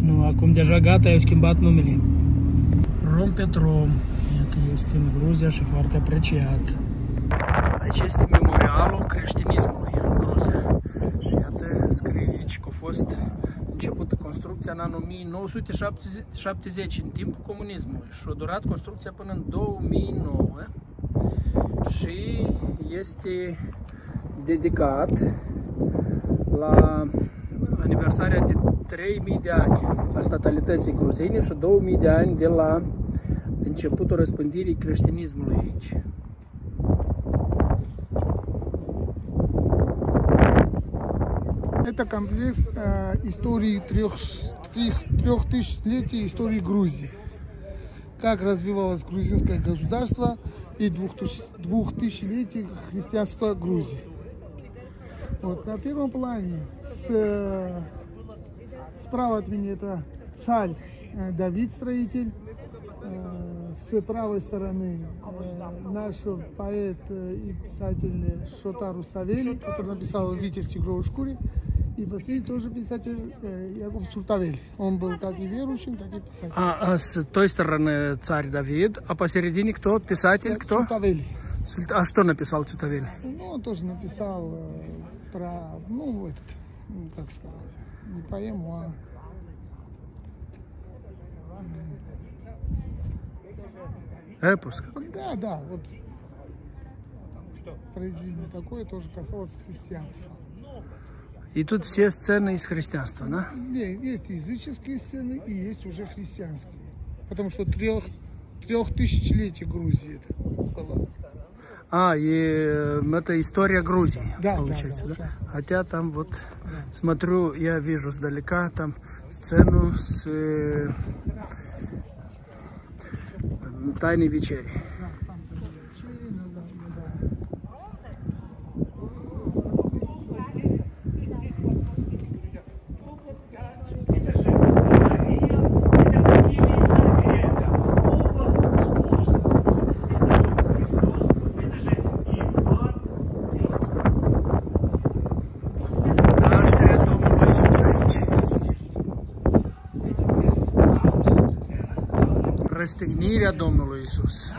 Nu, acum deja gata, i-au schimbat numele. Rompetrom. Iată, este în Gruzia și foarte apreciat. Aici este memorialul creștinismului în Gruzia. Și iată, scrie aici că a fost începută construcția în anul 1970, în timpul comunismului. Și a durat construcția până în 2009. Și este dedicat la aniversarea de 3000 de ani a statalității gruzine și 2000 de ani de la începutul răspândirii creștinismului aici. Это комплекс э, истории трех, трех, трех тысячелетий истории Грузии. Как развивалось грузинское государство и двух, тысяч- двух тысячелетий христианства Грузии. Вот на первом плане с, справа от меня это царь э, Давид строитель. Э, С правой стороны э, наш поэт и писатель Шота Руставели, который написал «Витязь в тигровой шкуре». И последний тоже писатель э, Яков Цуртавель. Он был как и верующим, так и писателем. А, а с той стороны царь Давид, а посередине кто? Писатель кто? Цуртавель. А что написал Цутавель? Ну, он тоже написал э, про, ну, этот, ну, как сказать, не поэму, а Эпос. какой. Да, да, вот произведение такое тоже касалось христианства. И тут все сцены из христианства, да? Не, есть языческие сцены и есть уже христианские. Потому что трех, трех тысячелетие Грузии это было. А, и э, это история Грузии, Да, получается, да, да? да, Хотя там вот, смотрю, я вижу сдалека там сцену с э, Тайной вечери. răstignirea Domnului Isus.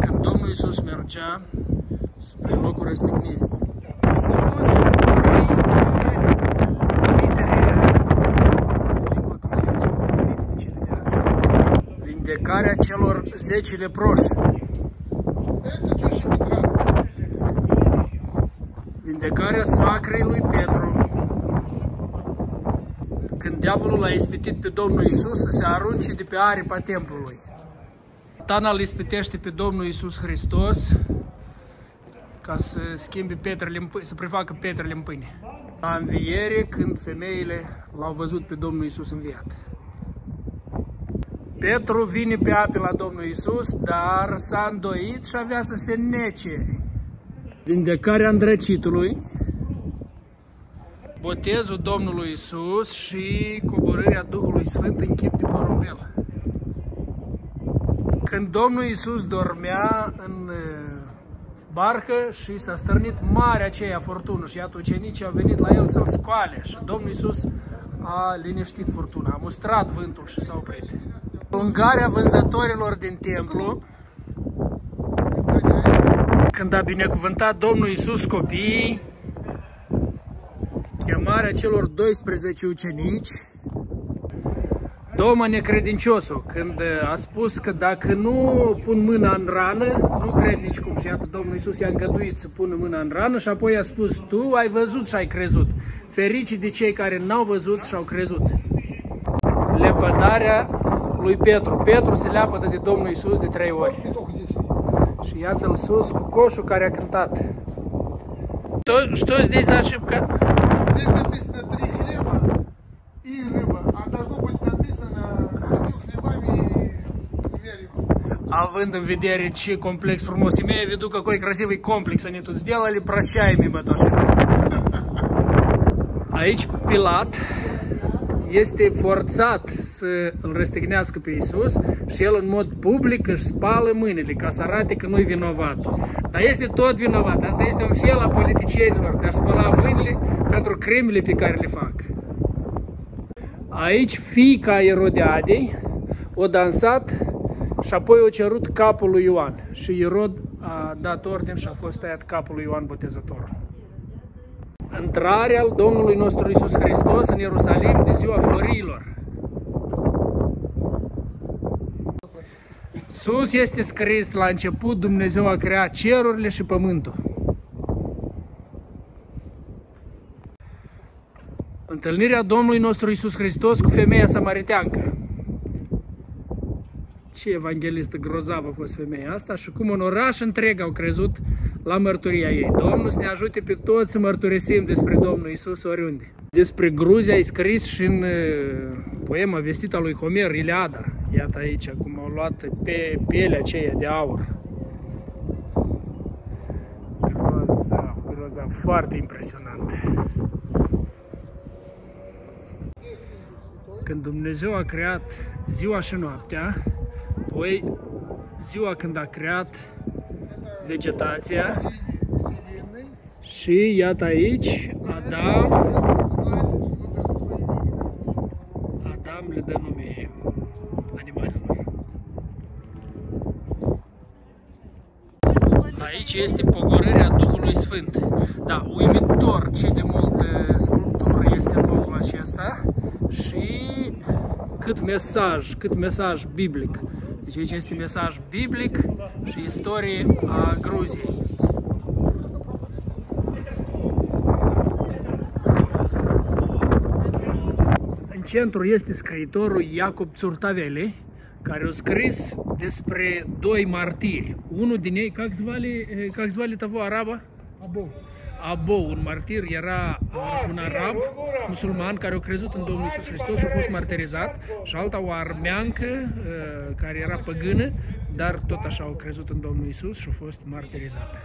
Când Domnul Isus mergea spre locul răstignirii, sus vindecarea celor 10 leproși. Vindecarea soacrei lui Petru când diavolul l-a ispitit pe Domnul Isus să se arunce de pe aripa templului. Satana îl ispitește pe Domnul Isus Hristos ca să schimbe pietrele în pâine, să prefacă pietrele în pâine. La înviere, când femeile l-au văzut pe Domnul Isus înviat. Petru vine pe ape la Domnul Isus, dar s-a îndoit și avea să se nece. Vindecarea îndrăcitului, botezul Domnului Isus și coborârea Duhului Sfânt în chip de porumbel. Când Domnul Isus dormea în uh, barcă și s-a stârnit marea aceea furtună și iată ucenicii au venit la el să-l scoale și Domnul Isus a liniștit furtuna, a mustrat vântul și s-a oprit. Ungarea vânzătorilor din templu, când a binecuvântat Domnul Isus copiii, chemarea celor 12 ucenici, Toma necredinciosul, când a spus că dacă nu pun mâna în rană, nu cred nici cum. Și iată, Domnul Iisus i-a îngăduit să pună mâna în rană și apoi a spus, tu ai văzut și ai crezut. Fericii de cei care n-au văzut și au crezut. Lepădarea lui Petru. Petru se leapădă de Domnul Iisus de trei ori. Și iată-l sus cu coșul care a cântat. Что, что здесь за ошибка? Здесь написано три хлеба и рыба, а должно быть написано пятью хлебами и две рыбы. Având în vedere ce complex frumos, имея в виду, какой красивый комплекс они тут сделали, прощаем им эту ошибку. Aici Pilat este forțat să îl răstignească pe Isus și el în mod public își spală mâinile ca să arate că nu-i vinovat. Dar este tot vinovat. Asta este un fel a politicienilor de a spăla mâinile pentru crimele pe care le fac. Aici fiica Erodiadei o dansat și apoi o cerut capul lui Ioan. Și Irod a dat ordin și a fost tăiat capul lui Ioan Botezătorul intrarea Domnului nostru Isus Hristos în Ierusalim de ziua florilor. Sus este scris, la început Dumnezeu a creat cerurile și pământul. Întâlnirea Domnului nostru Isus Hristos cu femeia samariteancă. Ce evanghelistă grozavă a fost femeia asta și cum un oraș întreg au crezut la mărturia ei. Domnul să ne ajute pe toți să mărturisim despre Domnul Isus oriunde. Despre Gruzia e scris și în poema vestită a lui Homer, Iliada. Iată aici cum au luat pe pielea aceea de aur. Grozav, grozav, foarte impresionant. Când Dumnezeu a creat ziua și noaptea, apoi ziua când a creat vegetația și iată aici Adam Adam le dă nume animalelor. Aici este pogorârea Duhului Sfânt. Da, uimitor ce de multă sculptură este în locul acesta și cât mesaj, cât mesaj biblic. Deci aici este mesaj biblic și istorie a Gruziei. În centru este scriitorul Iacob Țurtavele, care a scris despre doi martiri. Unul din ei, как звали, как звали того араба? Або. Abo, un martir, era un arab musulman care a crezut în Domnul Iisus Hristos și a fost martirizat și alta o armeancă care era păgână, dar tot așa au crezut în Domnul Iisus și a fost martirizată.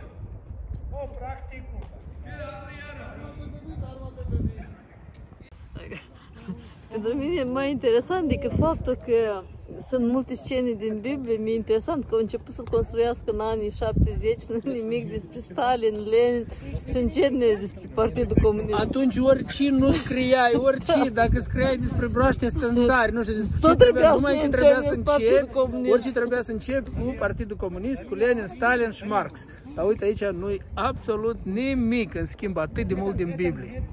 Pentru mine e mai interesant decât faptul că sunt multe scene din Biblie, mi-e interesant că au început să construiască în anii 70 și nu nimic despre Stalin, Lenin și încet despre Partidul Comunist. Atunci orice nu scriai, orice, dacă scriai despre broaște țari, nu știu despre Tot ce trebuia, trebuia numai să că ne trebuia să înțelegem încep, Partidul Comunist. orice trebuia să încep cu Partidul Comunist, cu Lenin, Stalin și Marx. Dar uite aici nu-i absolut nimic în schimb atât de mult din Biblie.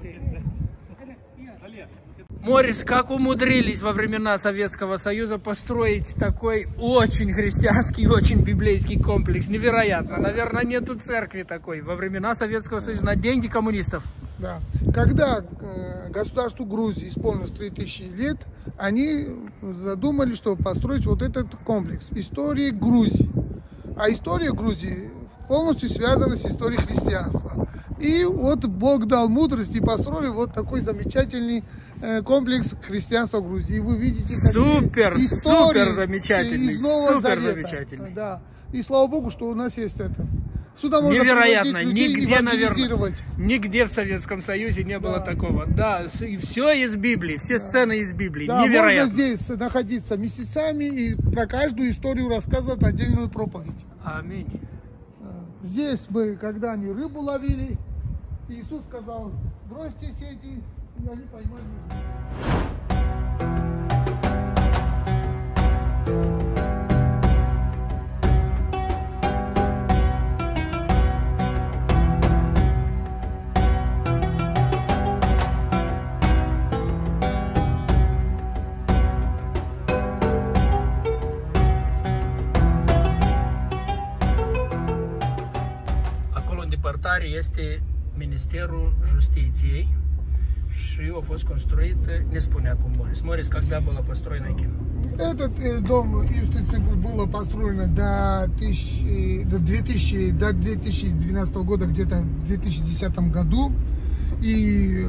Морис, как умудрились во времена Советского Союза построить такой очень христианский, очень библейский комплекс? Невероятно. Наверное, нету церкви такой во времена Советского Союза на деньги коммунистов. Да. Когда э, государству Грузии исполнилось 3000 лет, они задумали, чтобы построить вот этот комплекс истории Грузии. А история Грузии полностью связана с историей христианства. И вот Бог дал мудрость и построили вот такой замечательный комплекс христианства Грузии. И вы видите, Супер, супер замечательный, супер Завета. замечательный. Да. И слава Богу, что у нас есть это. Сюда можно Невероятно, нигде, наверное, нигде в Советском Союзе не было такого. Да, все из Библии, все сцены из Библии. Да, Невероятно. можно здесь находиться месяцами и про каждую историю рассказывать отдельную проповедь. Аминь. Здесь мы, когда они рыбу ловили, Иисус сказал, бросьте сети, и они поймали рыбу. Acolo în depărtare este Ministerul Justiției și a fost construit, ne spune acum Morris. Morris, когда было построено Ким? Этот дом юстиции было построено до, тысячи- до 2000, до 2012 года, где-то в 2010 году. И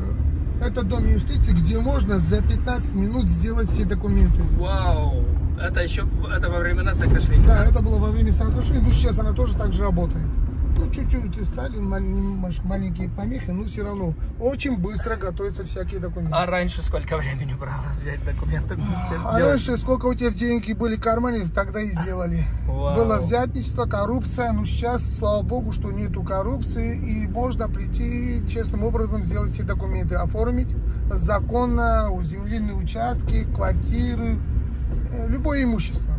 это дом юстиции, где можно за 15 минут сделать все документы. Вау! Это еще это во времена Саакашвили. Да, это было во время Саакашвили, но сейчас она тоже так же работает. Ну, чуть-чуть стали маленькие помехи, но все равно очень быстро готовятся всякие документы. А раньше сколько времени брало взять документы? А раньше сколько у тебя деньги были в кармане, тогда и сделали. Вау. Было взятничество, коррупция, но сейчас, слава богу, что нету коррупции, и можно прийти честным образом сделать все документы, оформить законно, земельные участки, квартиры, э, любое имущество.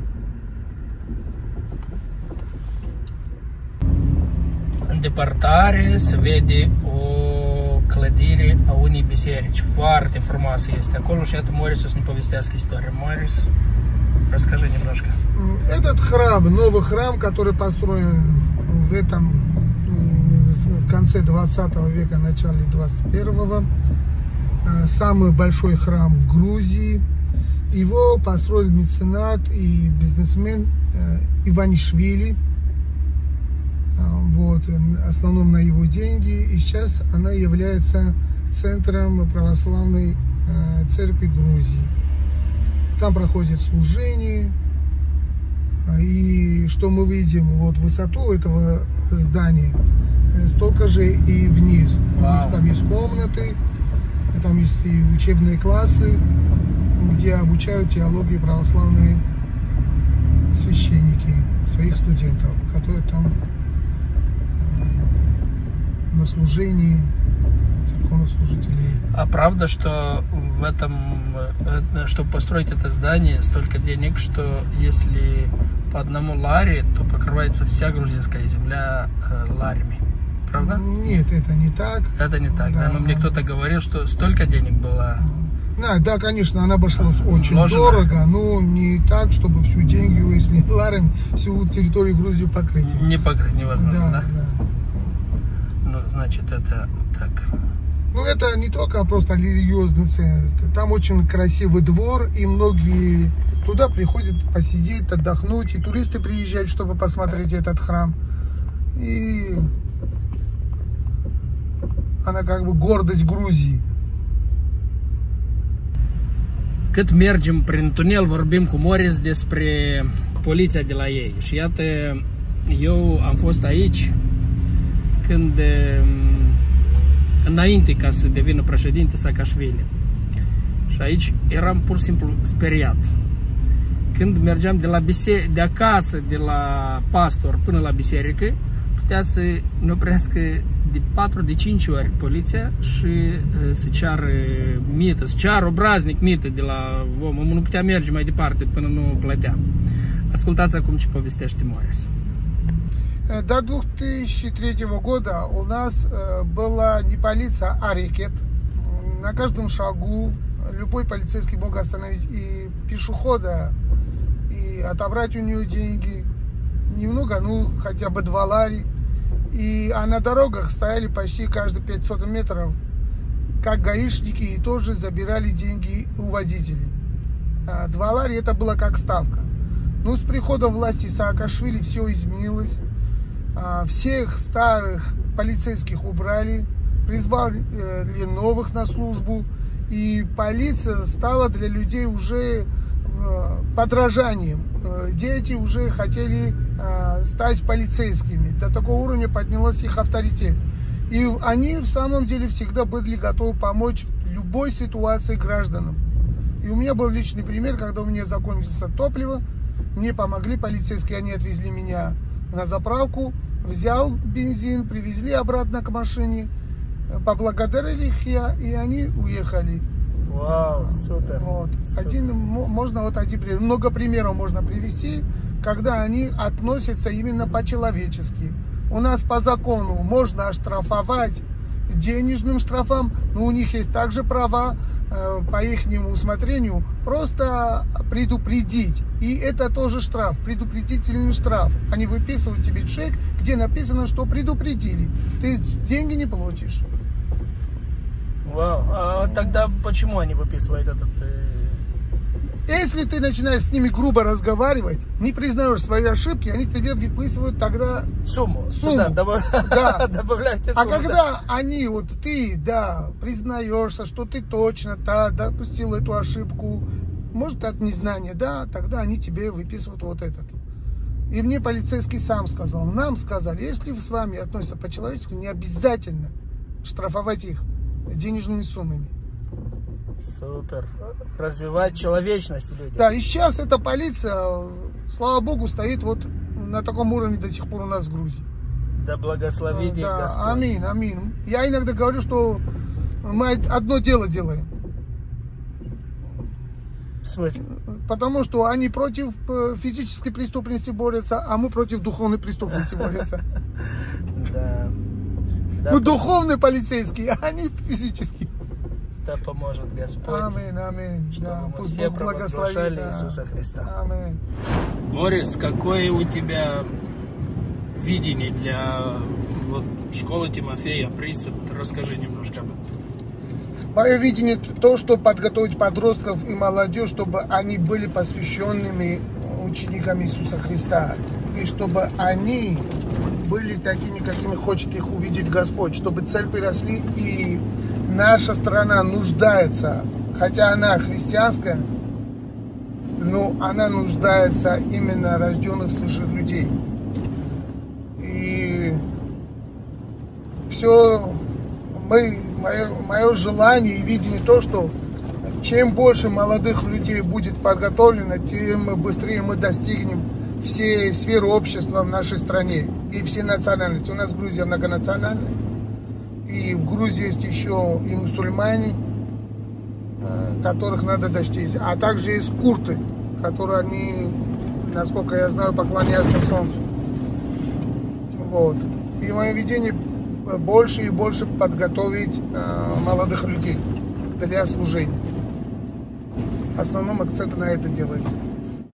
În depărtare se vede o clădire a unei biserici. Foarte frumoasă este acolo și iată Morris o să ne povestească istoria. Morris, расскажи немножко. Этот храм, новый храм, который построен в этом в конце 20 века, начале 21 самый большой храм в Грузии. Его построил меценат и бизнесмен Иванишвили – вот, основном на его деньги. И сейчас она является центром православной э, церкви Грузии. Там проходит служение. И что мы видим, вот высоту этого здания, э, столько же и вниз. Вау. Там есть комнаты, там есть и учебные классы, где обучают теологии православные священники своих студентов, которые там на служении церковнослужителей. А правда, что в этом, э, чтобы построить это здание, столько денег, что если по одному ларе, то покрывается вся грузинская земля э, ларями? Правда? Нет, это не так. Это не так, да. да? Но мне кто-то говорил, что столько денег было. Да, да, конечно, она обошлась очень Вложено. дорого, но не так, чтобы всю деньги, если ларем, [laughs] всю территорию Грузии покрыть. Не покрыть невозможно, да? Да, да. Ну, значит, это так. Ну, это не только просто религиозный центр. Там очень красивый двор, и многие туда приходят посидеть, отдохнуть. И туристы приезжают, чтобы посмотреть этот храм. И она как бы гордость Грузии. Cât mergem prin tunel, vorbim cu Morris despre poliția de la ei. Și iată, eu am fost aici când înainte ca să devină președinte Saakashvili. Și aici eram pur și simplu speriat. Când mergeam de la biserică, de acasă, de la pastor până la biserică, putea să ne oprească de 4 de 5 ori poliția și să ceară mită, să ceară obraznic mită de la om. Omul nu putea merge mai departe până nu plătea. Ascultați acum ce povestește Morris. До 2003 года у нас была не полиция, а рекет. На каждом шагу любой полицейский мог остановить и пешехода, и отобрать у нее деньги. Немного, ну, хотя бы два лари. И, а на дорогах стояли почти каждые 500 метров, как гаишники, и тоже забирали деньги у водителей. Два лари это было как ставка. Ну, с приходом власти Саакашвили все изменилось. Всех старых полицейских убрали, призвали новых на службу. И полиция стала для людей уже подражанием. Дети уже хотели стать полицейскими. До такого уровня поднялась их авторитет. И они в самом деле всегда были готовы помочь в любой ситуации гражданам. И у меня был личный пример, когда у меня закончилось топливо, мне помогли полицейские, они отвезли меня на заправку, взял бензин, привезли обратно к машине, поблагодарили их я, и они уехали. Вау, супер. Вот. супер. Один, можно вот один пример, много примеров можно привести, когда они относятся именно по-человечески. У нас по закону можно оштрафовать денежным штрафам, но у них есть также права э, по их усмотрению просто предупредить. И это тоже штраф, предупредительный штраф. Они выписывают тебе чек, где написано, что предупредили. Ты деньги не платишь. Вау. А тогда почему они выписывают этот... Э... Если ты начинаешь с ними грубо разговаривать, не признаешь свои ошибки, они тебе выписывают тогда сумму. сумму. Да, добав... да. [laughs] Добавляйте сумму. А когда да. они, вот ты, да, признаешься, что ты точно, да, допустил эту ошибку, может от незнания, да, тогда они тебе выписывают вот этот. И мне полицейский сам сказал, нам сказали, если с вами относятся по-человечески, не обязательно штрафовать их денежными суммами. Супер. Развивать человечность в людях. Да, и сейчас эта полиция, слава богу, стоит вот на таком уровне до сих пор у нас в Грузии. Да благословит Да, Господь. аминь, аминь. Я иногда говорю, что мы одно дело делаем. В смысле? Потому что они против э, физической преступности борются, а мы против духовной преступности [laughs] борются. Да. Да, Мы духовные полицейские, [laughs] а они физические. да поможет Господь. Аминь, аминь. Да, мы пусть все Бог благословит. провозглашали да. Иисуса Христа. Аминь. Морис, какое у тебя видение для вот, школы Тимофея, Присад? Расскажи немножко об этом. Мое видение то, что подготовить подростков и молодежь, чтобы они были посвященными учениками Иисуса Христа. И чтобы они были такими, какими хочет их увидеть Господь. Чтобы церкви росли и наша страна нуждается, хотя она христианская, но она нуждается именно рожденных свыше людей. И все мы, мое, мое желание и видение то, что чем больше молодых людей будет подготовлено, тем быстрее мы достигнем все сферы общества в нашей стране и все национальности. У нас Грузия многонациональная, и в Грузии есть еще и мусульмане, э, которых надо достичь, а также есть курты, которые они, насколько я знаю, поклоняются солнцу. Вот. И мое видение больше и больше подготовить э, молодых людей для служения. В основном акцент на это делается.